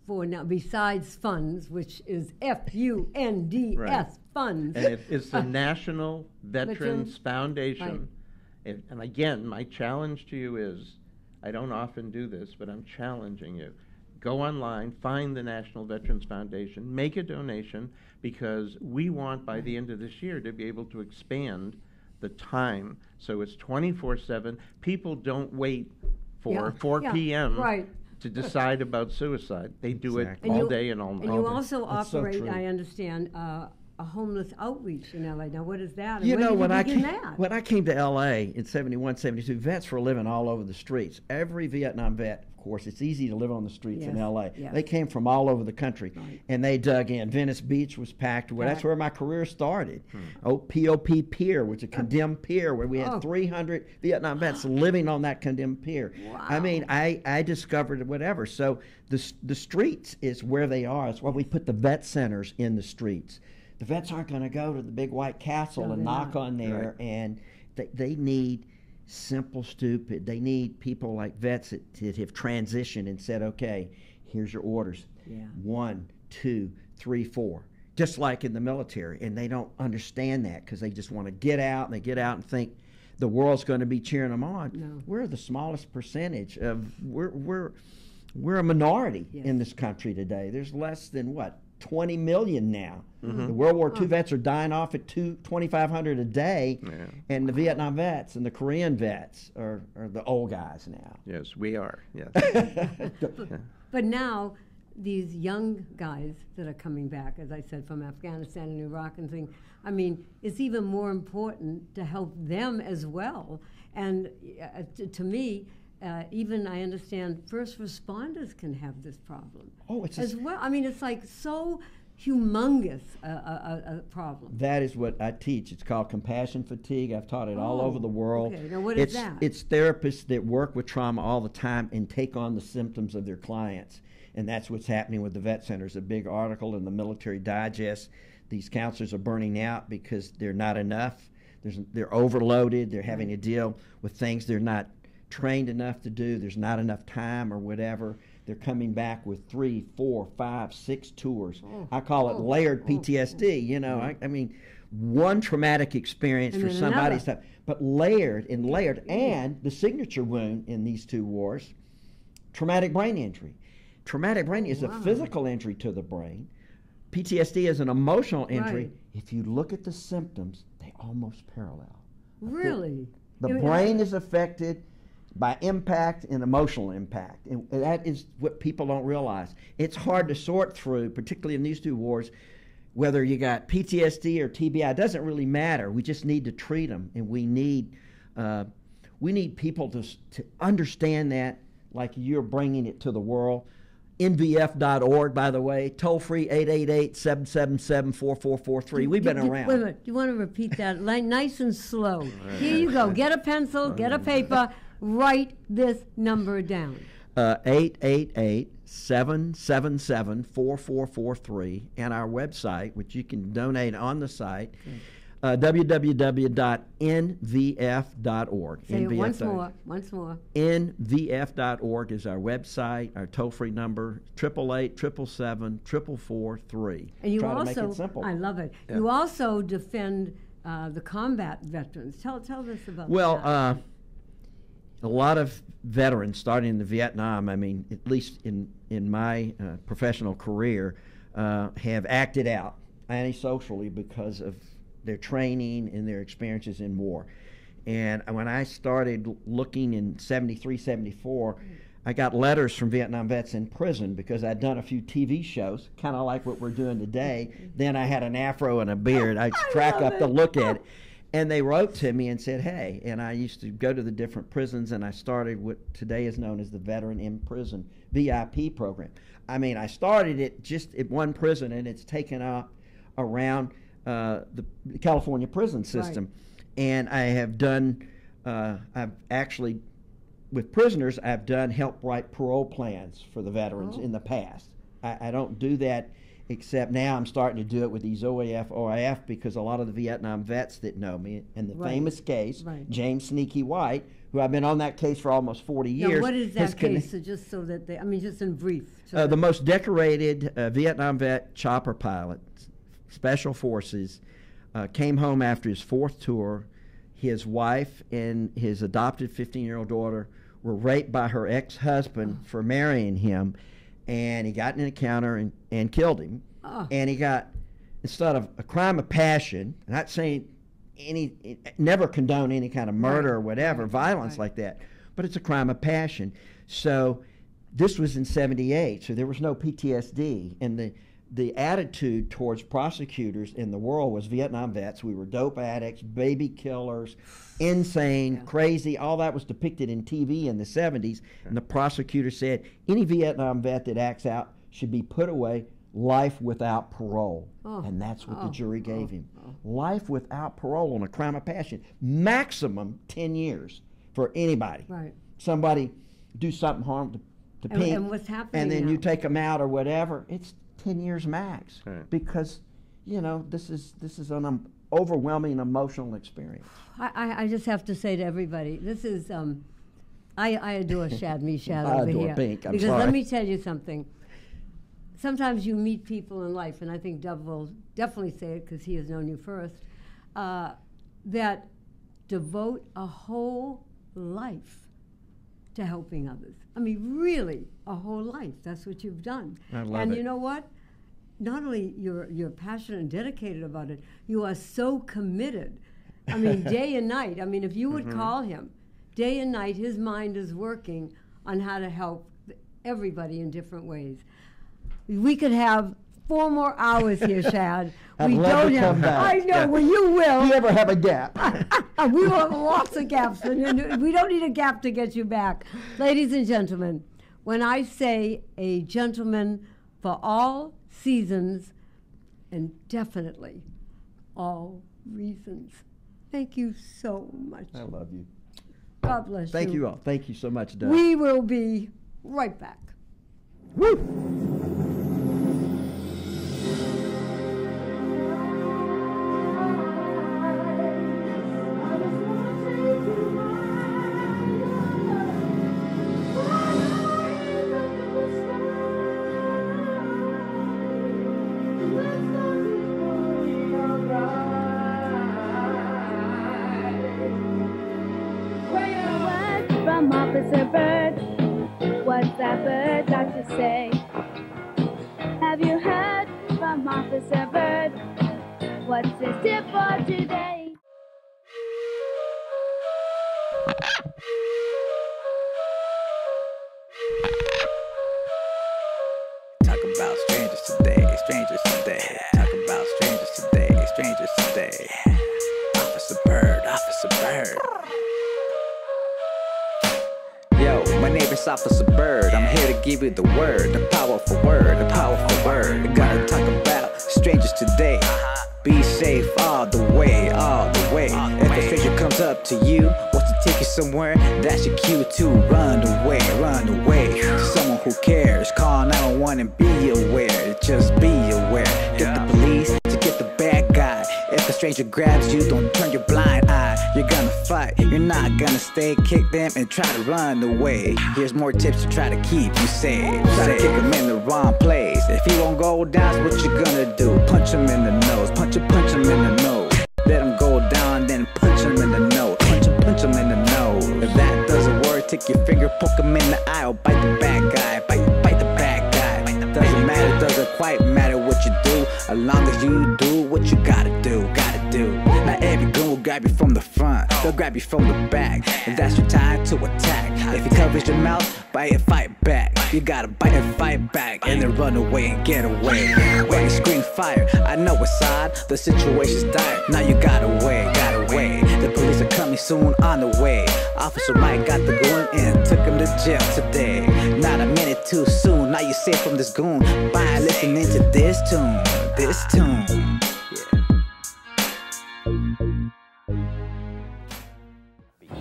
[SPEAKER 3] for now besides funds, which is F U N D S funds?
[SPEAKER 5] and it, it's the National <laughs> Veterans Foundation.
[SPEAKER 3] right.
[SPEAKER 5] And, and again, my challenge to you is, I don't often do this, but I'm challenging you. Go online, find the National Veterans Foundation, make a donation, because we want by the end of this year to be able to expand the time so it's 24/7. People don't wait for
[SPEAKER 3] Yeah,
[SPEAKER 5] 4
[SPEAKER 3] yeah,
[SPEAKER 5] p.m.
[SPEAKER 3] right.
[SPEAKER 5] to decide about suicide. They do
[SPEAKER 11] Exactly.
[SPEAKER 5] it all
[SPEAKER 3] you-
[SPEAKER 5] day and all night.
[SPEAKER 3] And you also
[SPEAKER 11] That's so
[SPEAKER 3] operate,
[SPEAKER 11] true.
[SPEAKER 3] I understand, uh, a homeless outreach in LA. Now, what is that? and
[SPEAKER 11] You
[SPEAKER 3] when
[SPEAKER 11] know,
[SPEAKER 3] did
[SPEAKER 11] when
[SPEAKER 3] you
[SPEAKER 11] I came,
[SPEAKER 3] that?
[SPEAKER 11] when I came to LA in 71, 72, vets were living all over the streets. Every Vietnam vet, of course, it's easy to live on the streets in LA.
[SPEAKER 3] yes.
[SPEAKER 11] They came from all over the country,
[SPEAKER 3] Right.
[SPEAKER 11] and they dug in. Venice Beach was packed. Well, that's where my career started. Hmm. Oh, POP Pier was a oh. condemned pier where we had
[SPEAKER 3] Oh.
[SPEAKER 11] 300 Vietnam vets <gasps> living on that condemned pier. I mean, I, I discovered whatever. So the, the streets is where they are. That's why we put the vet centers in the streets. The vets aren't going to go to the big white castle
[SPEAKER 3] No,
[SPEAKER 11] and knock
[SPEAKER 3] not.
[SPEAKER 11] on there, and they, they need simple, stupid. They need people like vets that, that have transitioned and said, okay, here's your orders.
[SPEAKER 3] Yeah.
[SPEAKER 11] One, two, three, four. Just like in the military. And they don't understand that because they just want to get out and they get out and think the world's going to be cheering them on.
[SPEAKER 3] No.
[SPEAKER 11] We're the smallest percentage of, we're, we're, we're a minority
[SPEAKER 3] Yes.
[SPEAKER 11] in this country today. There's less than what? 20 million now.
[SPEAKER 5] Mhm.
[SPEAKER 11] The World War II
[SPEAKER 3] Oh.
[SPEAKER 11] vets are dying off at two, 2,500 a day,
[SPEAKER 5] Yeah.
[SPEAKER 11] and the Vietnam vets and the Korean vets are, are the old guys now.
[SPEAKER 5] Yes, we are. Yes. <laughs>
[SPEAKER 3] But now, these young guys that are coming back, as I said, from Afghanistan and Iraq and things, I mean, it's even more important to help them as well. And uh, to, to me, uh, even I understand first responders can have this problem.
[SPEAKER 11] Oh, it's
[SPEAKER 3] as well. I mean, it's like so humongous a, a, a, a problem.
[SPEAKER 11] That is what I teach. It's called compassion fatigue. I've taught it all
[SPEAKER 3] Oh,
[SPEAKER 11] over the world.
[SPEAKER 3] okay. Now what is
[SPEAKER 11] it's,
[SPEAKER 3] that?
[SPEAKER 11] It's therapists that work with trauma all the time and take on the symptoms of their clients. And that's what's happening with the vet centers. A big article in the Military Digest. These counselors are burning out because they're not enough. There's, they're overloaded. They're having to deal with things they're not trained enough to do. There's not enough time or whatever. They're coming back with three, four, five, six tours.
[SPEAKER 3] Oh,
[SPEAKER 11] I call it
[SPEAKER 3] oh,
[SPEAKER 11] layered
[SPEAKER 3] oh,
[SPEAKER 11] PTSD. You know, I, mm-hmm. I mean, one traumatic experience
[SPEAKER 3] And
[SPEAKER 11] for
[SPEAKER 3] then
[SPEAKER 11] somebody's
[SPEAKER 3] another.
[SPEAKER 11] but layered and layered. Mm-hmm. And the signature wound in these two wars, traumatic brain injury. Traumatic brain is a physical injury to the brain. PTSD is an emotional injury.
[SPEAKER 3] Right.
[SPEAKER 11] If you look at the symptoms, they almost parallel.
[SPEAKER 3] Really?
[SPEAKER 11] The brain is affected by impact and emotional impact. And that is what people don't realize. It's hard to sort through, particularly in these two wars, whether you got PTSD or TBI. It doesn't really matter. We just need to treat them, and we need uh, we need people to to understand that, like you're bringing it to the world. NVF.org, by the way, toll free 888 777 4443. We've been
[SPEAKER 3] Do- do-
[SPEAKER 11] around.
[SPEAKER 3] Wait a minute. Do you want to repeat that? Like, nice and slow. Here you go. Get a pencil, get a paper, write this number down.
[SPEAKER 11] uh, 888 777 4443 and our website, which you can donate on the site, uh, www.nvf.org.
[SPEAKER 3] Say it once more. Once more.
[SPEAKER 11] nvf.org is our website. Our toll free number, 888 777 4443.
[SPEAKER 3] And you
[SPEAKER 11] Try to
[SPEAKER 3] also,
[SPEAKER 11] make it simple.
[SPEAKER 3] I love it.
[SPEAKER 11] Yeah.
[SPEAKER 3] You also defend uh, the combat veterans. Tell tell us about
[SPEAKER 11] Well,
[SPEAKER 3] that.
[SPEAKER 11] uh, a lot of veterans starting in the Vietnam, I mean, at least in, in my uh, professional career, uh, have acted out antisocially because of their training and their experiences in war. And when I started looking in 73, 74, I got letters from Vietnam vets in prison because I'd done a few TV shows, kind of like what we're doing today. <laughs> then I had an afro and a beard. I'd crack
[SPEAKER 3] love
[SPEAKER 11] up to look at it. And they wrote to me and said, hey, and I used to go to the different prisons and I started what today is known as the Veteran in Prison VIP program. I mean, I started it just at one prison and it's taken up around uh, the California prison system. And I have done, uh, I've actually, with prisoners, I've done help write parole plans for the veterans
[SPEAKER 3] Oh.
[SPEAKER 11] in the past. I, I don't do that except now I'm starting to do it with these OAF, OIF because a lot of the Vietnam vets that know me, and the
[SPEAKER 3] Right.
[SPEAKER 11] famous case,
[SPEAKER 3] Right.
[SPEAKER 11] James Sneaky White, who I've been on that case for almost 40
[SPEAKER 3] now,
[SPEAKER 11] years.
[SPEAKER 3] what is that case? So just so that they, I mean, just in brief. so
[SPEAKER 11] uh, the most decorated uh, Vietnam vet chopper pilot, Special Forces, uh, came home after his fourth tour. His wife and his adopted 15 year old daughter were raped by her ex husband
[SPEAKER 3] Oh.
[SPEAKER 11] for marrying him, and he got in an encounter and, and killed him.
[SPEAKER 3] Oh.
[SPEAKER 11] And he got, instead of a crime of passion, not saying any, never condone any kind of murder or whatever, violence like that, but it's a crime of passion. So this was in 78, so there was no PTSD. And the, the attitude towards prosecutors in the world was Vietnam vets. We were dope addicts, baby killers, insane, crazy. All that was depicted in TV in the 70s. And the prosecutor said any Vietnam vet that acts out should be put away life without parole.
[SPEAKER 3] Oh,
[SPEAKER 11] And that's what
[SPEAKER 3] oh,
[SPEAKER 11] the jury gave
[SPEAKER 3] oh,
[SPEAKER 11] him. Oh. Life without parole on a crime of passion. Maximum 10 years for anybody.
[SPEAKER 3] Right.
[SPEAKER 11] Somebody do something harm to, to
[SPEAKER 3] And-
[SPEAKER 11] Pink,
[SPEAKER 3] and what's happening
[SPEAKER 11] and then you take them out or whatever, it's 10 years max.
[SPEAKER 5] Right.
[SPEAKER 11] Because, you know, this is, this is an um, overwhelming emotional experience.
[SPEAKER 3] I, I, I just have to say to everybody, this is, um, I, I adore <laughs> Shad Meshad
[SPEAKER 11] I
[SPEAKER 3] over
[SPEAKER 11] adore
[SPEAKER 3] here.
[SPEAKER 11] Pink, I'm
[SPEAKER 3] because
[SPEAKER 11] sorry.
[SPEAKER 3] let me tell you something. Sometimes you meet people in life, and I think Dov will definitely say it because he has known you first, uh, that devote a whole life to helping others. I mean, really, a whole life. That's what you've done.
[SPEAKER 11] I love
[SPEAKER 3] and
[SPEAKER 11] it.
[SPEAKER 3] you know what? not only you're you're passionate and dedicated about it, you are so committed. I mean, <laughs> day and night. I mean, if you would
[SPEAKER 5] Mhm.
[SPEAKER 3] call him, day and night, his mind is working on how to help everybody in different ways. We could have four more hours here, <laughs> Shad.
[SPEAKER 11] I'd
[SPEAKER 3] we
[SPEAKER 11] love
[SPEAKER 3] don't
[SPEAKER 11] to
[SPEAKER 3] have.
[SPEAKER 11] come back.
[SPEAKER 3] I know.
[SPEAKER 11] Yeah.
[SPEAKER 3] Well, you will.
[SPEAKER 11] You ever have a gap? <laughs> <laughs>
[SPEAKER 3] We will have lots of gaps, we don't need a gap to get you back. Ladies and gentlemen, when I say a gentleman for all seasons and definitely all reasons, thank you so much.
[SPEAKER 11] I love you.
[SPEAKER 3] God bless
[SPEAKER 11] Thank
[SPEAKER 3] you.
[SPEAKER 11] Thank you all. Thank you so much, Dov.
[SPEAKER 3] We will be right back.
[SPEAKER 12] Word
[SPEAKER 13] fight, you're not gonna stay, kick them and try to run away. Here's more tips to try to keep you safe. Try to kick them in the wrong place. If he won't go down, what you gonna do? Punch him in the nose, punch him, punch him in the nose. Let him go down, then punch him in the nose. Punch him, punch him in the nose. If that doesn't work, take your finger, poke him in the eye, or bite the bad guy. Bite, bite the bad guy. Doesn't matter, doesn't quite matter what you do, as long as you do what you gotta do, gotta do. Not every gun will grab you from the front, they'll grab you from the back. And that's your time to attack. If he covers your mouth, bite and fight back. You gotta bite and fight back, and then run away and get away. When you scream fire, I know it's odd, the situation's dire. Now you gotta wait, gotta wait. The police are coming soon on the way. Officer Mike got the goon and took him to jail today. Not a minute too soon, now you're safe from this goon. By listening to this tune, this tune.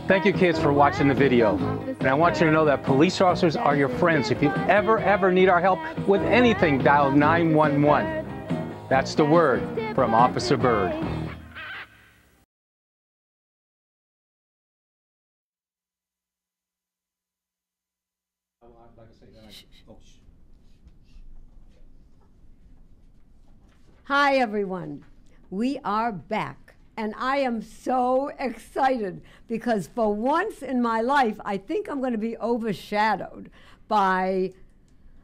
[SPEAKER 14] Thank you, kids, for watching the video. And I want you to know that police officers are your friends. If you ever, ever need our help with anything, dial 911. That's the word from Officer Byrd.
[SPEAKER 3] Hi, everyone. We are back. And I am so excited because for once in my life, I think I'm going to be overshadowed by,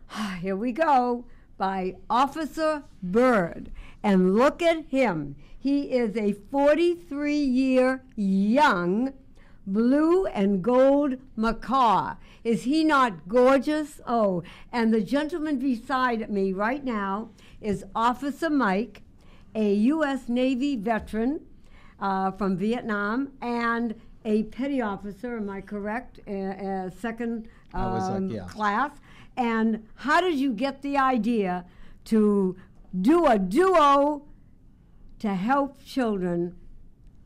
[SPEAKER 3] <sighs> here we go, by Officer Byrd. And look at him. He is a 43 year young blue and gold macaw. Is he not gorgeous? Oh, and the gentleman beside me right now is Officer Mike, a U.S. Navy veteran uh, from Vietnam and a petty officer, am I correct? Uh, uh, second
[SPEAKER 15] was,
[SPEAKER 3] um,
[SPEAKER 15] yeah.
[SPEAKER 3] class. And how did you get the idea to do a duo to help children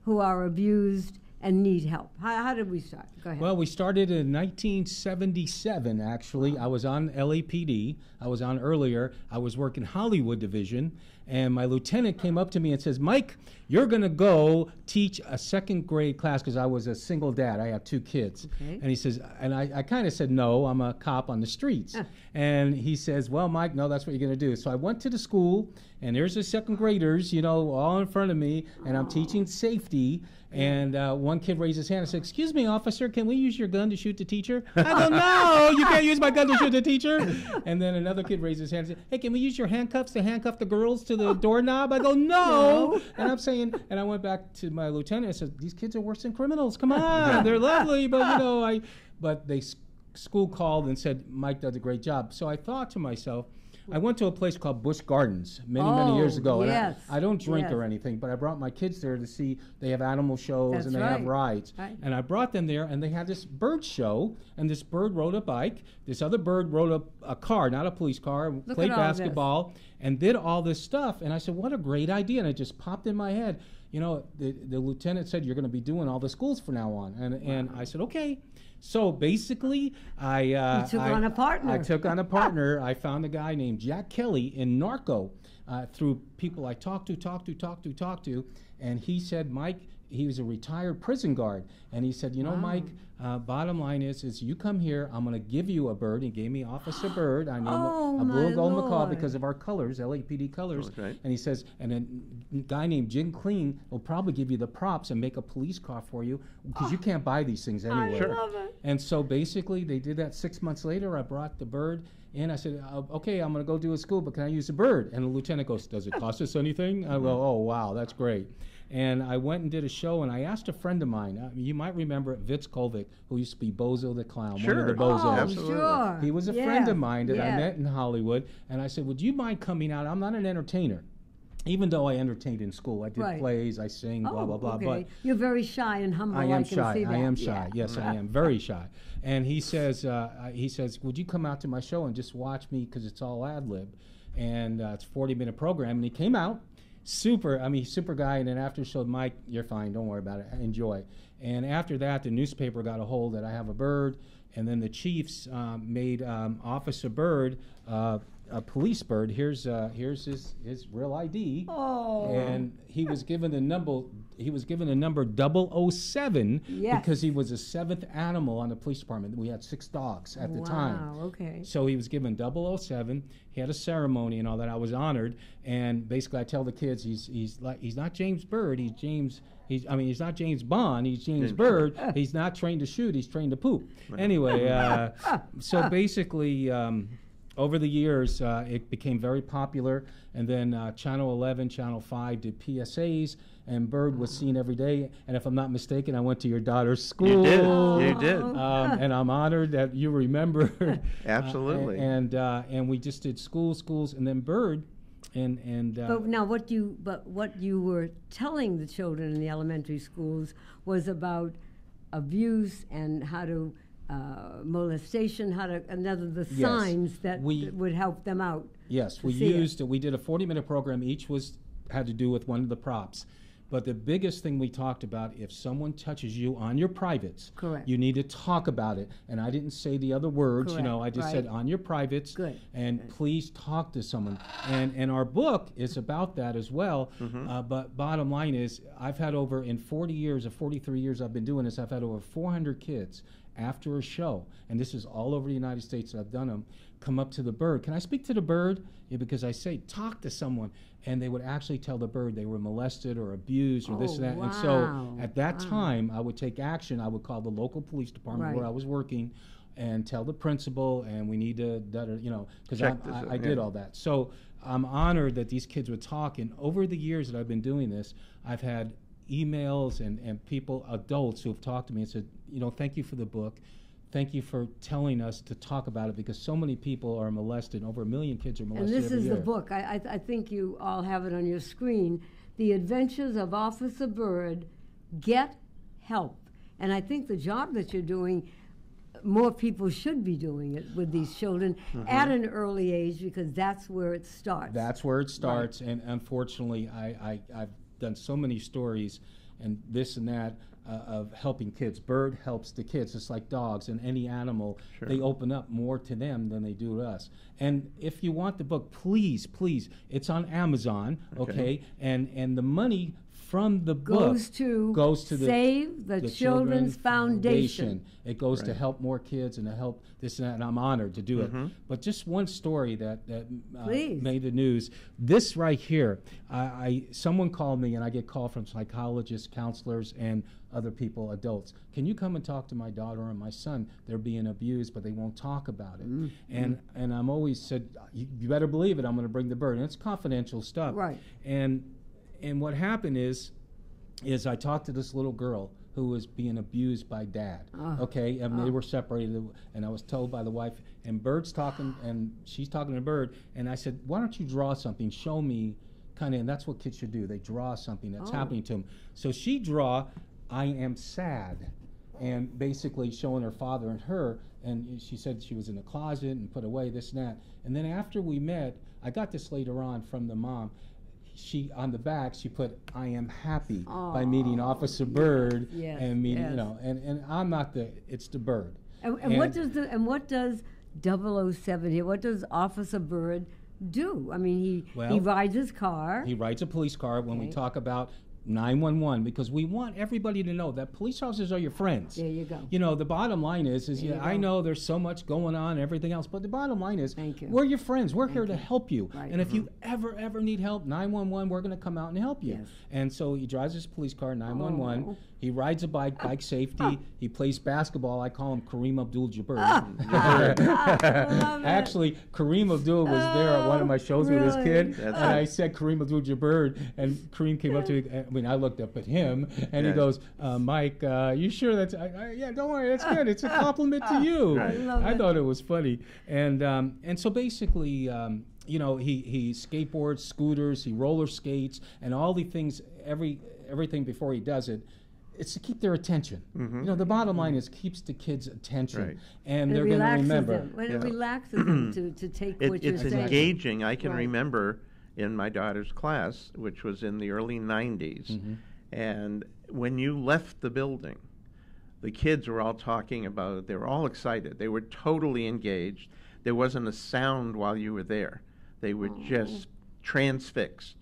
[SPEAKER 3] who are abused and need help? How, how did we start? Go ahead.
[SPEAKER 15] Well, we started in 1977, actually. I was on LAPD. I was on earlier. I was working Hollywood Division. And my lieutenant came up to me and says, Mike, you're going to go teach a second grade class because I was a single dad. I have two kids.
[SPEAKER 3] Okay.
[SPEAKER 15] And he says, and I, I kind of said, no, I'm a cop on the streets. And he says, well, Mike, no, that's what you're going to do. So I went to the school, and there's the second graders, you know, all in front of me, and I'm teaching safety. And uh, one kid raised his hand and said, "Excuse me, officer, can we use your gun to shoot the teacher?" <laughs> I go, "No, you can't use my gun to shoot the teacher." And then another kid raised his hand and said, "Hey, can we use your handcuffs to handcuff the girls to the <laughs> doorknob?" I go, "No."
[SPEAKER 3] No.
[SPEAKER 15] And I'm saying, and I went back to my lieutenant and said, "These kids are worse than criminals. Come on, they're lovely, but you know, I." <laughs> But they school called and said Mike does a great job. So I thought to myself. I went to a place called Busch Gardens many, many oh, years
[SPEAKER 3] Oh,
[SPEAKER 15] ago. and I-
[SPEAKER 3] yes,
[SPEAKER 15] I, don't drink
[SPEAKER 3] yes.
[SPEAKER 15] or anything, but I brought my kids there to see. They have animal shows
[SPEAKER 3] That's
[SPEAKER 15] and they have rides.
[SPEAKER 3] Right.
[SPEAKER 15] And I brought them there, and they had this bird show. And this bird rode a bike. This other bird rode a, a car, not a police car,
[SPEAKER 3] Look
[SPEAKER 15] played
[SPEAKER 3] at all this.
[SPEAKER 15] basketball, and did all this stuff. And I said, "What a great idea!" And it just popped in my head. You know, the, the lieutenant said you're going to be doing all the schools from now on, and and I said, "Okay." So basically, I uh,
[SPEAKER 3] took
[SPEAKER 15] I-
[SPEAKER 3] on a partner.
[SPEAKER 15] I took on a <laughs> partner. I found a guy named Jack Kelly in Norco uh, through people I talked to, talked to, talked to, talked to, and he said, Mike, he was a retired prison guard, and he said, you know, Mike, uh, bottom line is, is you come here, I'm going to give you a bird. He gave me Officer <gasps> Bird. I named
[SPEAKER 3] Oh,
[SPEAKER 15] a blue and gold macaw because of our colors, LAPD colors.
[SPEAKER 5] That's right.
[SPEAKER 15] And he says, and a guy named Jim Clean will probably give you the props and make a police car for you because you can't buy these things anywhere.
[SPEAKER 3] I
[SPEAKER 15] anywhere.
[SPEAKER 3] love it.
[SPEAKER 15] And so basically, they did that six months later. I brought the bird in. I said, uh, okay, I'm going to go do a school, but can I use the bird? And the lieutenant goes, does it cost us anything? I go, oh, wow, that's great. And I went and did a show, and I asked a friend of mine. Uh, you might remember Vance Colvig, who used to be Bozo the Clown, one of the Bozos.
[SPEAKER 3] Oh,
[SPEAKER 5] Absolutely.
[SPEAKER 3] sure.
[SPEAKER 15] He was a friend of mine that I met in Hollywood, and I said, "Would you mind coming out? I'm not an entertainer, even though I entertained in school. I did
[SPEAKER 3] Right.
[SPEAKER 15] plays, I sing, blah
[SPEAKER 3] oh,
[SPEAKER 15] blah blah.
[SPEAKER 3] okay.
[SPEAKER 15] But
[SPEAKER 3] You're very shy and humble.
[SPEAKER 15] I am
[SPEAKER 3] can
[SPEAKER 15] shy.
[SPEAKER 3] see that.
[SPEAKER 15] I am
[SPEAKER 3] Yeah.
[SPEAKER 15] shy. Yes, I am very shy. And he says, uh, he says, would you come out to my show and just watch me because it's all ad lib, and uh, it's a 40 minute program. And he came out, super. I mean, super guy. And then after showed Mike, you're fine. Don't worry about it. Enjoy. And after that, the newspaper got a hold that I have a bird, and then the Chiefs um, made um, Officer Byrd. Uh, a police bird. Here's uh, here's his his real ID.
[SPEAKER 3] Oh.
[SPEAKER 15] And he was given the number. He was given a number 007
[SPEAKER 3] Yes.
[SPEAKER 15] because he was the seventh animal on the police department. We had six dogs at the time.
[SPEAKER 3] Wow, okay.
[SPEAKER 15] So he was given 007. He had a ceremony and all that. I was honored. And basically, I tell the kids he's he's like he's not James Bird. He's James. He's I mean he's not James Bond. He's James
[SPEAKER 5] James
[SPEAKER 15] Bird. he's not trained to shoot. He's trained to poop. Anyway, uh, <laughs> so basically. Um, over the years, uh, it became very popular, and then uh, Channel 11, Channel 5 did PSAs, and Bird was seen every day. And if I'm not mistaken, I went to your daughter's school.
[SPEAKER 5] You did. You did.
[SPEAKER 15] Um, and I'm honored that you remembered. <laughs>
[SPEAKER 5] Absolutely.
[SPEAKER 15] Uh, and uh, and we just did schools, schools, and then Bird, and and uh,
[SPEAKER 3] But now, what you but what you were telling the children in the elementary schools was about abuse and how to uh, molestation, how to another the
[SPEAKER 15] Yes.
[SPEAKER 3] signs that
[SPEAKER 15] We-
[SPEAKER 3] would help them out.
[SPEAKER 15] Yes, we
[SPEAKER 3] used it.
[SPEAKER 15] we did a 40 minute program. Each was had to do with one of the props. But the biggest thing we talked about, if someone touches you on your privates,
[SPEAKER 3] Correct.
[SPEAKER 15] you need to talk about it. And I didn't say the other words, you know, I
[SPEAKER 3] Correct,
[SPEAKER 15] just said on your privates.
[SPEAKER 3] Good,
[SPEAKER 15] And please talk to someone. And and our book is about that as well. Uh, but bottom line is, I've had over in 40 years or 43 years I've been doing this, I've had over 400 kids after a show, and this is all over the United States that I've done them, come up to the bird. Can I speak to the bird? Yeah, because I say talk to someone, and they would actually tell the bird they were molested or abused or this
[SPEAKER 3] Oh,
[SPEAKER 15] and that. And so at that
[SPEAKER 3] wow.
[SPEAKER 15] time, I would take action. I would call the local police department where I was working. And tell the principal, and we need to, da- da- you know, because I, I, I did
[SPEAKER 5] yeah.
[SPEAKER 15] all that. So I'm honored that these kids would talk. And over the years that I've been doing this, I've had emails and, and people, adults, who have talked to me and said, you know, thank you for the book. Thank you for telling us to talk about it because so many people are molested. Over a million kids are molested.
[SPEAKER 3] And this
[SPEAKER 15] every
[SPEAKER 3] is
[SPEAKER 15] year.
[SPEAKER 3] the book. I, I, I think you all have it on your screen. The Adventures of Officer Byrd. Get help. And I think the job that you're doing, more people should be doing it with these children mm-hmm. at an early age because that's where it starts.
[SPEAKER 15] That's where it starts, and unfortunately, I, I I've done so many stories, and this and that uh, of helping kids. Bird helps the kids, just like dogs and any animal. They open up more to them than they do to us. And if you want the book, please, please, it's on Amazon, okay?
[SPEAKER 5] Okay.
[SPEAKER 15] And and the money from the book
[SPEAKER 3] Goes to
[SPEAKER 15] goes to the
[SPEAKER 3] Save the Children's Foundation.
[SPEAKER 15] It goes to help more kids and to help this and that, and I'm honored to do
[SPEAKER 5] Mhm.
[SPEAKER 15] it. But just one story that that uh, made the news. This right here, I, I someone called me, and I get called from psychologists, counselors, and other people, adults. Can you come and talk to my daughter and my son? They're being abused, but they won't talk about it.
[SPEAKER 3] Mm.
[SPEAKER 15] And and I'm always said, you, you better believe it. I'm going to bring the bird, and it's confidential stuff.
[SPEAKER 3] Right.
[SPEAKER 15] And and what happened is, is I talked to this little girl who was being abused by dad.
[SPEAKER 3] Ah.
[SPEAKER 15] Okay, and they
[SPEAKER 3] Ah.
[SPEAKER 15] were separated, and I was told by the wife, and Bird's talking, and she's talking to Bird, and I said, why don't you draw something? Show me, kind of, and that's what kids should do. They draw something that's
[SPEAKER 3] Oh.
[SPEAKER 15] happening to them. So she draw, I am sad, and basically showing her father and her, and she said she was in the closet and put away this and that. And then after we met, I got this later on from the mom. She on the back she put I am happy by meeting Officer Byrd
[SPEAKER 3] yes,
[SPEAKER 15] and meeting
[SPEAKER 3] yes.
[SPEAKER 15] you know and, and I'm not the it's the bird.
[SPEAKER 3] And, and what does the and what does 007 here? What does Officer Bird do? I mean, he he rides his car.
[SPEAKER 15] He rides a police car when we talk about 911 because we want everybody to know that police officers are your friends.
[SPEAKER 3] There you go.
[SPEAKER 15] You know, the bottom line is, is yeah,
[SPEAKER 3] you
[SPEAKER 15] I know there's so much going on and everything else, but the bottom line is,
[SPEAKER 3] Thank you.
[SPEAKER 15] we're your friends. We're here to help you.
[SPEAKER 3] Right.
[SPEAKER 15] And if you mm-hmm. ever, ever need help, 911, we're going to come out and help you.
[SPEAKER 3] Yes.
[SPEAKER 15] And so he drives his police car, 911.
[SPEAKER 3] Oh.
[SPEAKER 15] He rides a bike, bike safety. He plays basketball. I call him Kareem Abdul-Jabbar.
[SPEAKER 3] Oh, love <laughs> it.
[SPEAKER 15] Actually, Kareem Abdul was there at one of my shows with his
[SPEAKER 3] oh,
[SPEAKER 15] kid,
[SPEAKER 5] That's
[SPEAKER 15] and I said Kareem Abdul-Jabbar, and Kareem came up to me. Uh, I mean, I looked up at him, and he goes, uh, "Mike, uh, you sure that's? I, I, yeah, don't worry, that's good. It's a compliment to <laughs> you."
[SPEAKER 5] Right.
[SPEAKER 3] I love
[SPEAKER 15] I thought it was funny, and um, and so basically, um, you know, he he skateboards, scooters, he roller skates, and all the things. Every everything before he does it. It's to keep their attention. You know, the bottom line is keeps the kids' attention,
[SPEAKER 5] Right.
[SPEAKER 15] and
[SPEAKER 3] it
[SPEAKER 15] they're going to remember.
[SPEAKER 3] them. When it relaxes them to, to take
[SPEAKER 5] It,
[SPEAKER 3] what you're
[SPEAKER 5] it's
[SPEAKER 3] saying.
[SPEAKER 5] engaging. I can
[SPEAKER 3] Right.
[SPEAKER 5] remember in my daughter's class, which was in the early 90s,
[SPEAKER 15] Mm-hmm.
[SPEAKER 5] and when you left the building, the kids were all talking about it. They were all excited. They were totally engaged. There wasn't a sound while you were there. They were just transfixed.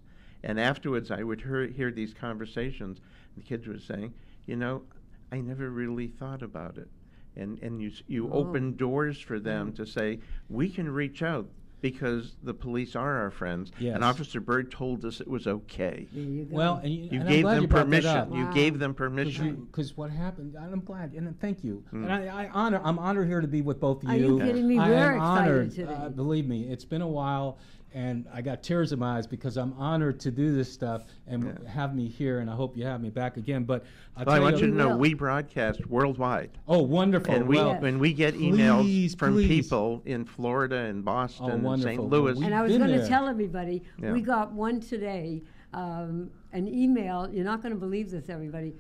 [SPEAKER 5] And afterwards, I would hear, hear these conversations. The kids were saying, "You know, I never really thought about it." And and you you
[SPEAKER 3] Oh.
[SPEAKER 5] open doors for them to say, "We can reach out." Because the police are our friends,
[SPEAKER 15] Yes.
[SPEAKER 5] and Officer Bird told us it was okay.
[SPEAKER 3] There you go.
[SPEAKER 15] Well, and you,
[SPEAKER 5] You
[SPEAKER 15] and I'm
[SPEAKER 5] gave
[SPEAKER 15] glad
[SPEAKER 5] them
[SPEAKER 15] you brought that
[SPEAKER 5] permission.
[SPEAKER 15] up.
[SPEAKER 5] You
[SPEAKER 3] Wow.
[SPEAKER 5] gave them permission.
[SPEAKER 15] Because what happened, and I'm glad, and thank you.
[SPEAKER 5] Mm.
[SPEAKER 15] And I, I honor, I'm honored here to be with both of you.
[SPEAKER 3] Are
[SPEAKER 15] you.
[SPEAKER 3] you kidding me?
[SPEAKER 15] I
[SPEAKER 3] We're
[SPEAKER 15] am
[SPEAKER 3] excited
[SPEAKER 15] honored.
[SPEAKER 3] today.
[SPEAKER 15] Uh, believe me, it's been a while, and I got tears in my eyes because I'm honored to do this stuff and have me here, and I hope you have me back again. But I'll
[SPEAKER 5] Well, I want you to know
[SPEAKER 3] will.
[SPEAKER 5] we broadcast worldwide.
[SPEAKER 15] Oh, wonderful!
[SPEAKER 5] And we,
[SPEAKER 15] well,
[SPEAKER 3] Yes.
[SPEAKER 5] when we get emails
[SPEAKER 15] Please,
[SPEAKER 5] from
[SPEAKER 15] please.
[SPEAKER 5] people in Florida and Boston
[SPEAKER 15] Oh,
[SPEAKER 5] and. St.
[SPEAKER 15] Well,
[SPEAKER 5] Louis,
[SPEAKER 15] we-
[SPEAKER 3] and I was going to tell everybody,
[SPEAKER 5] Yeah.
[SPEAKER 3] we got one today, um, an email. You're not going to believe this, everybody.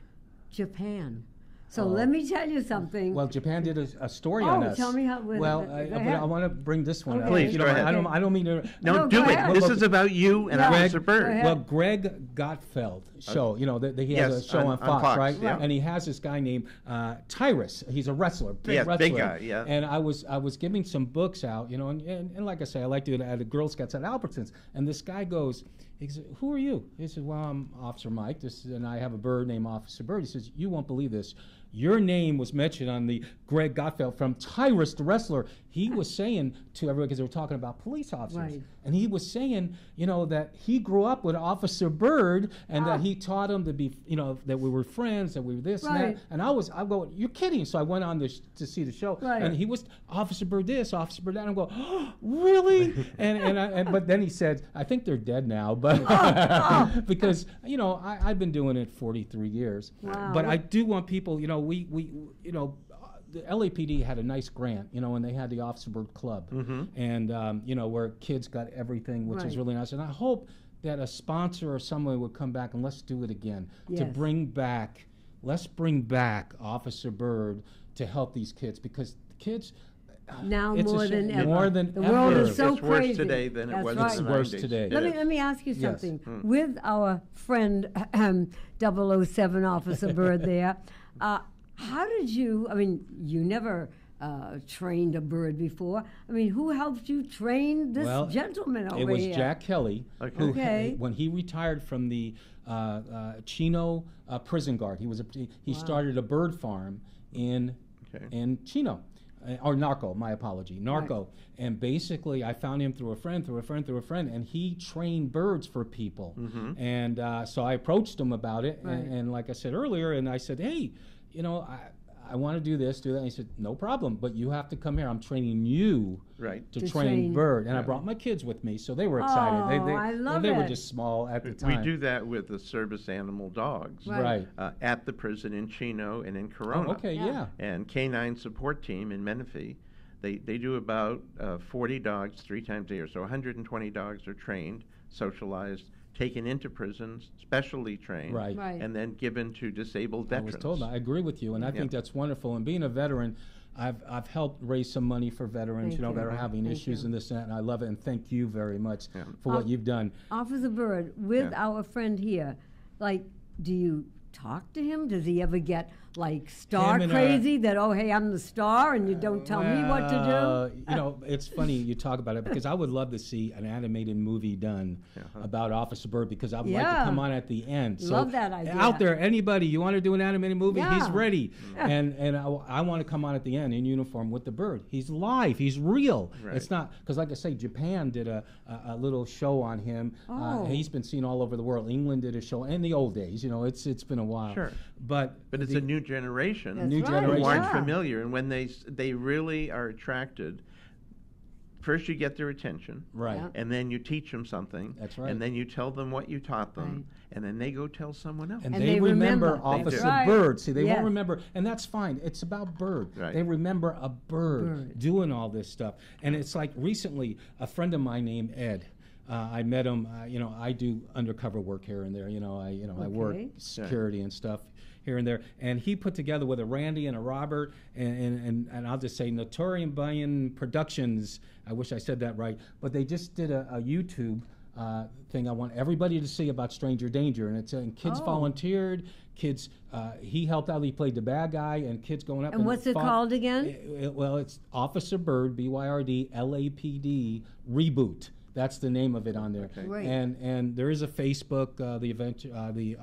[SPEAKER 3] Japan. So
[SPEAKER 15] Oh.
[SPEAKER 3] let me tell you something.
[SPEAKER 15] Well, Japan did a, a story
[SPEAKER 3] Oh,
[SPEAKER 15] on us.
[SPEAKER 3] tell me how- with-
[SPEAKER 15] Well,
[SPEAKER 3] go
[SPEAKER 15] I. I want to bring this one up.
[SPEAKER 3] Okay.
[SPEAKER 5] Please,
[SPEAKER 15] if you
[SPEAKER 5] go ahead.
[SPEAKER 15] I don't, I don't mean to.
[SPEAKER 5] no,
[SPEAKER 3] No,
[SPEAKER 5] do it.
[SPEAKER 3] ahead.
[SPEAKER 5] This
[SPEAKER 15] Look,
[SPEAKER 5] is about you and
[SPEAKER 3] Yeah.
[SPEAKER 5] Officer
[SPEAKER 3] Byrd.
[SPEAKER 15] Well, Greg Gutfeld show, you know, that that he has
[SPEAKER 5] Yes,
[SPEAKER 15] a show
[SPEAKER 5] on-
[SPEAKER 15] on, Fox,
[SPEAKER 5] Fox,
[SPEAKER 15] right?
[SPEAKER 5] yeah.
[SPEAKER 15] And he has this guy named uh, Tyrus. He's a wrestler, big
[SPEAKER 5] Yes,
[SPEAKER 15] wrestler.
[SPEAKER 5] big guy, yeah.
[SPEAKER 15] And I was I was giving some books out, you know, and, and, and like I say, I like to at the Girl Scouts at Albertsons. And this guy goes, he says, "Who are you?" He says, "Well, I'm Officer Mike. This is, and I have a bird named Officer Byrd." He says, "You won't believe this." Your name was mentioned on the Greg Gutfeld from Tyrus, the wrestler. He was saying to everyone because they were talking about police officers,
[SPEAKER 3] Right.
[SPEAKER 15] and he was saying, you know, that he grew up with Officer Byrd, and
[SPEAKER 3] Ah.
[SPEAKER 15] that he taught him to be, you know, that we were friends, that we were this and that. And I was, I'm going, you're kidding. So I went on this to see the show,
[SPEAKER 3] Right.
[SPEAKER 15] and he was Officer Byrd this, Officer Byrd that. I'm going, oh, really? <laughs> and and, I, and but then he said, I think they're dead now, but <laughs> <laughs> because you know I, I've been doing it 43 years.
[SPEAKER 3] Wow.
[SPEAKER 15] But I do want people, you know, we we you know. uh, The LAPD had a nice grant, you know, and they had the Officer Byrd Club, and um, you know where kids got everything, which is really nice. And I hope that a sponsor or someone would come back and let's do it again to bring back, let's bring back Officer Byrd to help these kids because the kids. uh, <sighs>
[SPEAKER 3] now
[SPEAKER 15] it's
[SPEAKER 3] more than ever.
[SPEAKER 15] More than
[SPEAKER 3] the
[SPEAKER 15] ever.
[SPEAKER 3] world is
[SPEAKER 5] It's
[SPEAKER 3] so
[SPEAKER 5] worse
[SPEAKER 3] crazy.
[SPEAKER 5] today than it
[SPEAKER 3] That's
[SPEAKER 5] was
[SPEAKER 3] right.
[SPEAKER 15] It's
[SPEAKER 5] the
[SPEAKER 15] worse today.
[SPEAKER 3] Let me let me ask you
[SPEAKER 15] Yes.
[SPEAKER 3] something.
[SPEAKER 5] Hmm.
[SPEAKER 3] With our friend <clears throat> um, 007 Officer Byrd there, uh, how did you? I mean, you never uh, trained a bird before. I mean, who helped you train this
[SPEAKER 15] well,
[SPEAKER 3] gentleman over here?
[SPEAKER 15] it was
[SPEAKER 3] here?
[SPEAKER 15] Jack Kelly, who
[SPEAKER 3] Okay.
[SPEAKER 15] when he retired from the uh, uh, Chino uh, prison guard, he was a, he he
[SPEAKER 3] Wow.
[SPEAKER 15] started a bird farm in in Chino. uh, Or Norco, my apology, Norco, and basically I found him through a friend, through a friend, through a friend, and he trained birds for people, and uh, so I approached him about it,
[SPEAKER 3] Right.
[SPEAKER 15] and, and like I said earlier, and I said, hey, you know, I, I want to do this, do that. And he said, no problem, but you have to come here. I'm training you
[SPEAKER 5] Right.
[SPEAKER 15] to,
[SPEAKER 5] To
[SPEAKER 15] train,
[SPEAKER 5] train-
[SPEAKER 15] bird. And I brought my kids with me, so they were excited. they,
[SPEAKER 3] Oh,
[SPEAKER 15] they,
[SPEAKER 3] I love
[SPEAKER 15] they were just small at the time.
[SPEAKER 5] We do that with the service animal dogs.
[SPEAKER 15] Right. Right.
[SPEAKER 5] Uh, at the prison in Chino and in Corona.
[SPEAKER 15] Oh, okay, Yeah. yeah.
[SPEAKER 5] And Canine Support Team in Menifee, they, they do about uh, 40 dogs three times a year. So 120 dogs are trained, socialized, taken into prisons, specially trained,
[SPEAKER 15] Right. Right.
[SPEAKER 5] and then given to disabled veterans.
[SPEAKER 15] I was told that. I agree with you, and I
[SPEAKER 5] Yeah.
[SPEAKER 15] think that's wonderful. And being a veteran, I've, I've helped raise some money for veterans,
[SPEAKER 3] Thank
[SPEAKER 15] you know,
[SPEAKER 3] you.
[SPEAKER 15] that are having
[SPEAKER 3] Thank
[SPEAKER 15] issues
[SPEAKER 3] you.
[SPEAKER 15] and this and that, and I love it. And thank you very much for
[SPEAKER 3] Uh,
[SPEAKER 15] what you've done.
[SPEAKER 3] Officer Bird, with
[SPEAKER 15] Yeah.
[SPEAKER 3] our friend here, like, do you talk to him? Does he ever get like star
[SPEAKER 15] Him and, uh,
[SPEAKER 3] crazy that oh hey I'm the star and you don't tell me what to do?
[SPEAKER 15] You know, <laughs> it's funny you talk about it because I would love to see an animated movie done about Officer Byrd because I would like to come on at the end. So
[SPEAKER 3] Love that idea.
[SPEAKER 15] Out there, anybody you want to do an animated movie? He's ready,
[SPEAKER 3] Yeah.
[SPEAKER 15] and and I, want to come on at the end in uniform with the bird. He's live. He's real.
[SPEAKER 5] Right.
[SPEAKER 15] It's not because, like I say, Japan did a, a, a little show on him. Uh,
[SPEAKER 5] Oh.
[SPEAKER 15] he's been seen all over the world. England did a show in the old days. You know, it's it's been a while.
[SPEAKER 5] Sure.
[SPEAKER 15] but
[SPEAKER 5] But it's
[SPEAKER 15] the-
[SPEAKER 5] a new generation.
[SPEAKER 15] That's New right, generation.
[SPEAKER 5] Who aren't
[SPEAKER 15] yeah.
[SPEAKER 5] familiar, and when they s- they really are attracted. First, you get their attention,
[SPEAKER 15] Right. Yeah.
[SPEAKER 5] And then you teach them something.
[SPEAKER 15] That's right.
[SPEAKER 5] And then you tell them what you taught them, and then they go tell someone else.
[SPEAKER 15] And, they, remember,
[SPEAKER 5] They
[SPEAKER 15] Officer
[SPEAKER 5] do.
[SPEAKER 15] Bird. See, they
[SPEAKER 5] Yes.
[SPEAKER 15] won't remember, and that's fine. It's about Bird.
[SPEAKER 5] Right.
[SPEAKER 15] They remember a bird,
[SPEAKER 3] Bird.
[SPEAKER 15] doing all this stuff. And it's like recently, a friend of mine named Ed. Uh, I met him. Uh, you know, I do undercover work here and there. You know, I you know I work
[SPEAKER 3] Okay.
[SPEAKER 15] security and stuff here and there. And he put together with a Randy and a Robert, and and, and, and I'll just say Notorian Bunyan Productions. I wish I said that right, but they just did a, a YouTube. Uh, thing I want everybody to see about Stranger Danger, and it's and kids
[SPEAKER 3] Oh.
[SPEAKER 15] volunteered. Kids, uh, he helped out. He played the bad guy, and kids going up.
[SPEAKER 3] And what's it
[SPEAKER 15] fought-
[SPEAKER 3] called again?
[SPEAKER 15] It- it- well, it's Officer Byrd, B Y R D L A P D reboot. That's the name of it on there.
[SPEAKER 3] Great.
[SPEAKER 15] And and there is a Facebook, uh, the event, uh, the.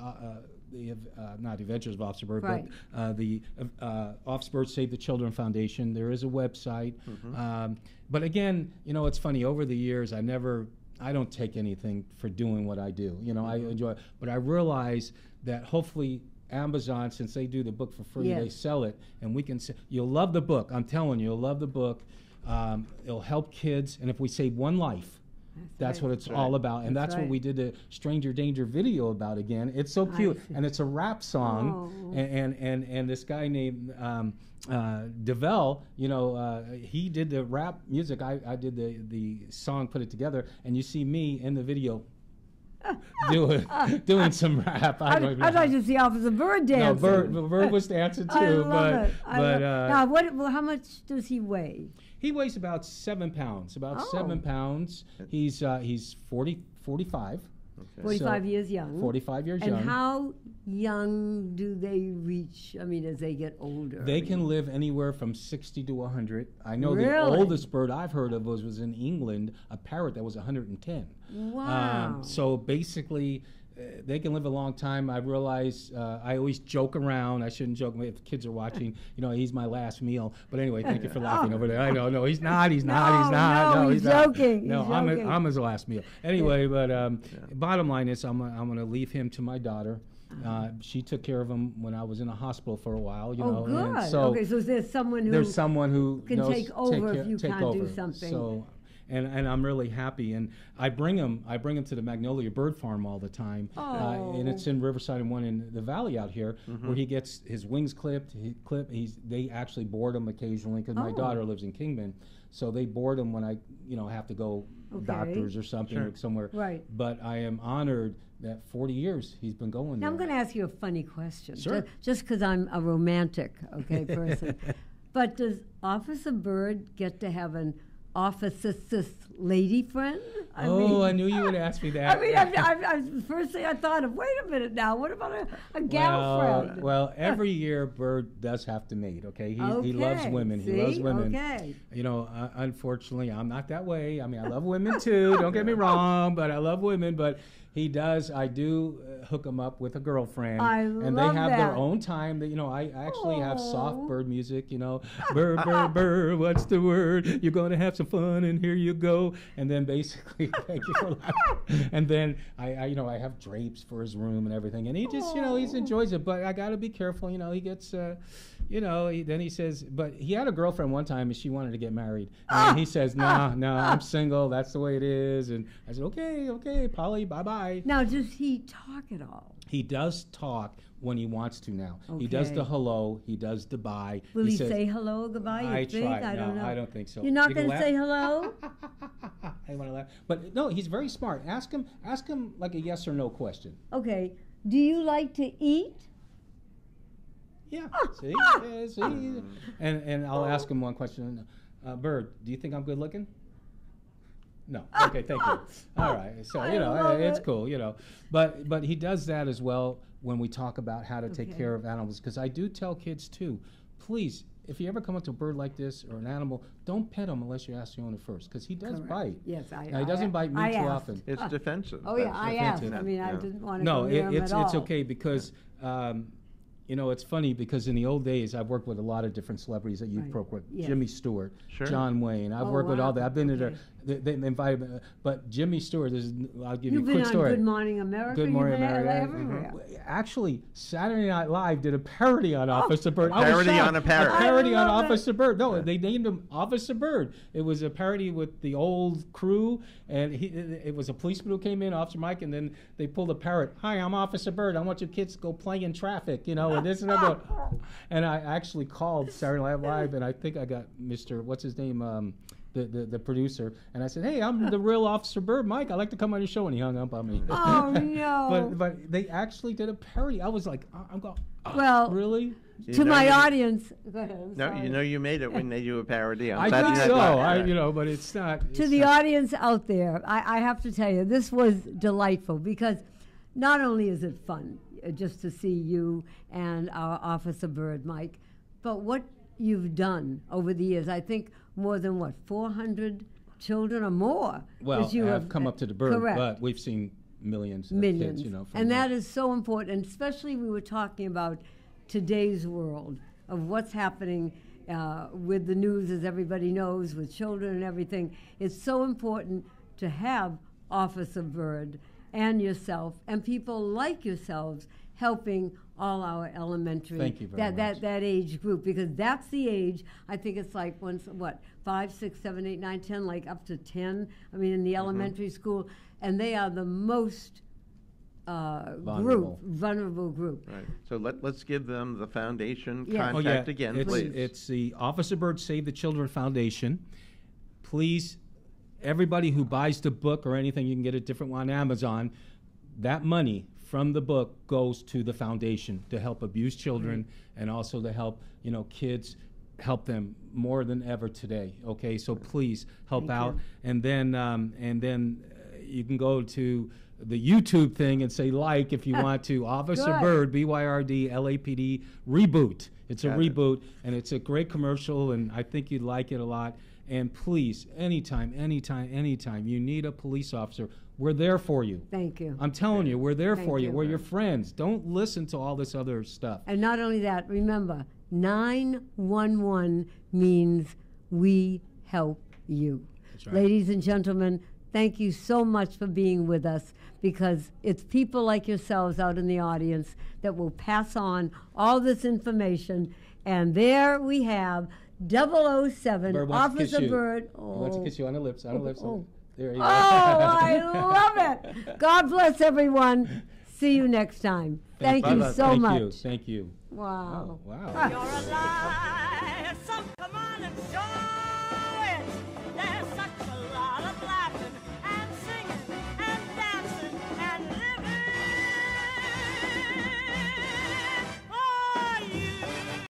[SPEAKER 15] The, uh, not Adventures of Officer Byrd,
[SPEAKER 3] Right.
[SPEAKER 15] but uh, the uh, Officer Byrd Save the Children Foundation. There is a website.
[SPEAKER 5] Mm-hmm.
[SPEAKER 15] Um, but again, you know, it's funny. Over the years, I never, I don't take anything for doing what I do. You know, I
[SPEAKER 3] Mm-hmm.
[SPEAKER 15] enjoy it. But I realize that hopefully Amazon, since they do the book for free, they sell it, and we can. s you'll love the book. I'm telling you, you'll love the book. Um, it'll help kids, and if we save one life, that's,
[SPEAKER 3] right.
[SPEAKER 15] what it's
[SPEAKER 5] That's
[SPEAKER 15] all
[SPEAKER 5] right.
[SPEAKER 15] about, and
[SPEAKER 3] That's
[SPEAKER 15] that's, what we did the Stranger Danger video about again. It's so cute, and it's a rap song,
[SPEAKER 3] Oh.
[SPEAKER 15] and, and and and this guy named um, uh, DeVell, you know, uh, he did the rap music. I, I did the the song, put it together, and you see me in the video. <laughs> doing doing some rap. I
[SPEAKER 3] I'd,
[SPEAKER 15] don't
[SPEAKER 3] I'd
[SPEAKER 15] know.
[SPEAKER 3] like to see Officer Bird dancing.
[SPEAKER 15] No, Bird, Bird was dancing <laughs> too,
[SPEAKER 3] I love
[SPEAKER 15] but
[SPEAKER 3] it. I
[SPEAKER 15] but
[SPEAKER 3] love-
[SPEAKER 15] uh,
[SPEAKER 3] now, what? well, How much does he weigh?
[SPEAKER 15] He weighs about seven pounds. About
[SPEAKER 3] Oh.
[SPEAKER 15] seven pounds. He's uh, he's 40, 45.
[SPEAKER 3] Forty-five
[SPEAKER 15] So,
[SPEAKER 3] years young.
[SPEAKER 15] 45 years
[SPEAKER 3] and
[SPEAKER 15] young.
[SPEAKER 3] And how young do they reach? I mean, as they get older.
[SPEAKER 15] They can live anywhere from 60 to 100. I know
[SPEAKER 3] Really?
[SPEAKER 15] the oldest bird I've heard of was, was in England, a parrot that was 110.
[SPEAKER 3] Wow.
[SPEAKER 15] Um, so basically, they can live a long time. I realize uh, I always joke around. I shouldn't joke if kids are watching. <laughs> You know, he's my last meal. But anyway, thank you for <laughs> laughing over there. I know, no, he's <laughs> not. He's not. he's not.
[SPEAKER 3] no,
[SPEAKER 15] No,
[SPEAKER 3] he's
[SPEAKER 15] not.
[SPEAKER 3] joking,
[SPEAKER 15] No,
[SPEAKER 3] he's
[SPEAKER 15] I'm,
[SPEAKER 3] joking.
[SPEAKER 15] A, I'm his last meal. Anyway, but um, bottom line is, I'm, I'm going to leave him to my daughter. Uh, she took care of him when I was in a hospital for a while. You
[SPEAKER 3] oh,
[SPEAKER 15] know,
[SPEAKER 3] good.
[SPEAKER 15] and so
[SPEAKER 3] okay, so there's someone who
[SPEAKER 15] there's someone who
[SPEAKER 3] can
[SPEAKER 15] knows-
[SPEAKER 3] take over
[SPEAKER 15] care-
[SPEAKER 3] if you
[SPEAKER 15] take
[SPEAKER 3] can't do something.
[SPEAKER 15] So, and and I'm really happy. And I bring him I bring him to the Magnolia Bird Farm all the time. Uh, and it's
[SPEAKER 3] Oh.
[SPEAKER 15] in Riverside and one in the valley out here
[SPEAKER 5] Mm-hmm.
[SPEAKER 15] where he gets his wings clipped. He clip. He's they actually board him occasionally because my
[SPEAKER 3] Oh.
[SPEAKER 15] daughter lives in Kingman. So they board him when I, you know, have to go
[SPEAKER 3] Okay.
[SPEAKER 15] doctors or something
[SPEAKER 5] Sure.
[SPEAKER 15] or somewhere.
[SPEAKER 3] Right.
[SPEAKER 15] But I am honored that 40 years he's been going
[SPEAKER 3] Now I'm going to ask you a funny question.
[SPEAKER 15] Sure.
[SPEAKER 3] Just because I'm a romantic, okay, person. <laughs> but does Officer Byrd get to have an officer lady friend? I
[SPEAKER 15] oh,
[SPEAKER 3] mean-
[SPEAKER 15] I knew you would ask me that.
[SPEAKER 3] I mean, I, I, I, first thing I thought of, wait a minute now, what about a, a gal
[SPEAKER 15] well,
[SPEAKER 3] friend?
[SPEAKER 15] well, <laughs> every year Bird does have to mate. Okay, he, he loves
[SPEAKER 3] Okay,
[SPEAKER 15] women. He loves women.
[SPEAKER 3] Okay.
[SPEAKER 15] You know, uh, unfortunately, I'm not that way. I mean, I love women too. Don't get me <laughs> wrong, but I love women. But he does. I do uh, hook him up with a girlfriend,
[SPEAKER 3] I
[SPEAKER 15] and they have their own time. That you know, I actually have soft bird music. You know, bird, bird, bird. What's the word? You're gonna have some fun, and here you go. And then basically, <laughs> thank you for. And then I, I, you know, I have drapes for his room and everything, and he just, you know, he enjoys it. But I got to be careful. You know, he gets. Uh, you know, he, then he says, but he had a girlfriend one time and she wanted to get married. And he ah. says, nah, ah. no, I'm ah. single. That's the way it is. And I said, okay, okay, Polly, bye bye.
[SPEAKER 3] now, does he talk at all?
[SPEAKER 15] He does talk when he wants to now. He does the hello. He does the bye.
[SPEAKER 3] Will he,
[SPEAKER 15] says,
[SPEAKER 3] say hello, goodbye? You
[SPEAKER 15] I
[SPEAKER 3] think?
[SPEAKER 15] try.
[SPEAKER 3] I don't
[SPEAKER 15] No,
[SPEAKER 3] know.
[SPEAKER 15] I don't think so.
[SPEAKER 3] You're not
[SPEAKER 15] You
[SPEAKER 3] going to say hello?
[SPEAKER 15] I want to laugh. But no, he's very smart. Ask him, ask him like a yes or no question.
[SPEAKER 3] Okay. Do you like to eat?
[SPEAKER 15] Yeah. See, Yeah, see? and and I'll ask him one question. Uh, Bird, do you think I'm good looking? No. Okay, thank you. <laughs> All right. So you know, it's
[SPEAKER 3] it.
[SPEAKER 15] cool. You know, but but he does that as well when we talk about how to take
[SPEAKER 3] Okay.
[SPEAKER 15] care of animals. Because I do tell kids too, please. If you ever come up to a bird like this or an animal, don't pet him unless you ask the owner first, because he does
[SPEAKER 3] Correct.
[SPEAKER 15] bite.
[SPEAKER 3] Yes, I-
[SPEAKER 15] Now, he doesn't bite me
[SPEAKER 3] I
[SPEAKER 15] too
[SPEAKER 3] asked.
[SPEAKER 15] often.
[SPEAKER 5] It's defensive.
[SPEAKER 3] Oh, yeah, I
[SPEAKER 5] defensive.
[SPEAKER 3] asked. I mean, I didn't want to
[SPEAKER 15] No, it, it's it's okay because um, you know it's funny because in the old days I've worked with a lot of different celebrities that you've
[SPEAKER 3] Right.
[SPEAKER 15] worked with.
[SPEAKER 3] Yes.
[SPEAKER 15] Jimmy Stewart,
[SPEAKER 5] Sure.
[SPEAKER 15] John Wayne. I've
[SPEAKER 3] Oh,
[SPEAKER 15] worked with
[SPEAKER 3] wow.
[SPEAKER 15] all that. I've been to their.
[SPEAKER 3] Okay.
[SPEAKER 15] They, they invited me, but Jimmy Stewart. This is, I'll give
[SPEAKER 3] You've
[SPEAKER 15] you a
[SPEAKER 3] been
[SPEAKER 15] quick
[SPEAKER 3] on
[SPEAKER 15] story.
[SPEAKER 3] Good Morning America.
[SPEAKER 15] Good
[SPEAKER 3] You've
[SPEAKER 15] Morning
[SPEAKER 3] been
[SPEAKER 15] America.
[SPEAKER 3] everywhere.
[SPEAKER 15] Actually, Saturday Night Live did a parody on Officer Byrd. I
[SPEAKER 5] Parody on a parody.
[SPEAKER 15] A parody on
[SPEAKER 3] love it.
[SPEAKER 15] Officer Byrd. No, they named him Officer Byrd. It was a parody with the old crew, and he, it it was a policeman who came in, Officer Mike, and then they pulled a parrot. Hi, I'm Officer Byrd. I want your kids to go play in traffic, you know, and this and <laughs> that. And I actually called Saturday Night Live, and I think I got Mr. What's his name? Um, the, the, the producer, and I said, "Hey, I'm the real Officer Byrd, Mike. I'd like to come on your show," and he hung up on me.
[SPEAKER 3] Oh, <laughs> no.
[SPEAKER 15] but but they actually did a parody. I was like, "Uh, I'm going.
[SPEAKER 3] Well,
[SPEAKER 15] really?
[SPEAKER 5] You
[SPEAKER 3] to
[SPEAKER 5] know
[SPEAKER 3] my
[SPEAKER 5] you-
[SPEAKER 3] audience. <laughs> Go ahead.
[SPEAKER 5] No, you know you made it when they do a parody on
[SPEAKER 15] I
[SPEAKER 5] Saturday
[SPEAKER 15] think
[SPEAKER 5] Night
[SPEAKER 15] so.
[SPEAKER 5] Live.
[SPEAKER 15] I, you know, but it's not.
[SPEAKER 3] to the
[SPEAKER 15] not-
[SPEAKER 3] audience out there, I, I have to tell you, this was delightful because not only is it fun uh, just to see you and our Officer Byrd, Mike, but what you've done over the years. I think more than what, 400 children or more?
[SPEAKER 15] well,
[SPEAKER 3] you
[SPEAKER 15] have come up to the bird,
[SPEAKER 3] Correct.
[SPEAKER 15] but we've seen millions of
[SPEAKER 3] millions.
[SPEAKER 15] kids, you know.
[SPEAKER 3] and that is so important, And especially we were talking about today's world of what's happening uh, with the news, as everybody knows, with children and everything. It's so important to have Officer Byrd and yourself and people like yourselves helping all our elementary
[SPEAKER 15] Thank you very
[SPEAKER 3] that, that
[SPEAKER 15] much.
[SPEAKER 3] that age group because that's the age I think it's like once what five six seven eight nine ten like up to ten I mean in
[SPEAKER 15] Mm-hmm.
[SPEAKER 3] the elementary school and they are the most uh,
[SPEAKER 15] Vulnerable.
[SPEAKER 3] group vulnerable group
[SPEAKER 5] Right. So let, let's give them the foundation
[SPEAKER 3] Yes.
[SPEAKER 15] Oh,
[SPEAKER 5] contact again,
[SPEAKER 15] it's,
[SPEAKER 5] please.
[SPEAKER 15] It's the Officer Byrd Save the Children Foundation. Please, everybody who buys the book or anything, you can get a different one on Amazon. That money from the book goes to the foundation to help abused children and also to help you know kids help them more than ever today okay so please help
[SPEAKER 3] Thank
[SPEAKER 15] out
[SPEAKER 3] you.
[SPEAKER 15] and then um, and then uh, you can go to the YouTube thing and say like if you <laughs> want to Officer
[SPEAKER 3] Good.
[SPEAKER 15] Bird B Y R D L A P D reboot. It's a
[SPEAKER 5] Got it.
[SPEAKER 15] reboot and it's a great commercial and I think you'd like it a lot. And please, anytime, anytime, anytime you need a police officer, we're there for you.
[SPEAKER 3] thank you
[SPEAKER 15] I'm telling you, we're there
[SPEAKER 3] Thank
[SPEAKER 15] for you.
[SPEAKER 3] you.
[SPEAKER 15] We're your friends. Don't listen to all this other stuff.
[SPEAKER 3] and not only that remember 911 means we help you
[SPEAKER 15] That's right.
[SPEAKER 3] ladies and gentlemen thank you so much for being with us because it's people like yourselves out in the audience that will pass on all this information and there we have 007
[SPEAKER 15] Bird wants to kiss
[SPEAKER 3] officer
[SPEAKER 15] you.
[SPEAKER 3] bird
[SPEAKER 15] He wants to
[SPEAKER 3] Oh.
[SPEAKER 15] kiss you on the lips, on the oh, lips.
[SPEAKER 3] Oh.
[SPEAKER 15] There you
[SPEAKER 3] Oh. I love it. <laughs> God bless everyone. See you next time. Thank you so
[SPEAKER 15] Thank
[SPEAKER 3] much.
[SPEAKER 15] You. Thank you.
[SPEAKER 3] Wow.
[SPEAKER 6] Oh, wow.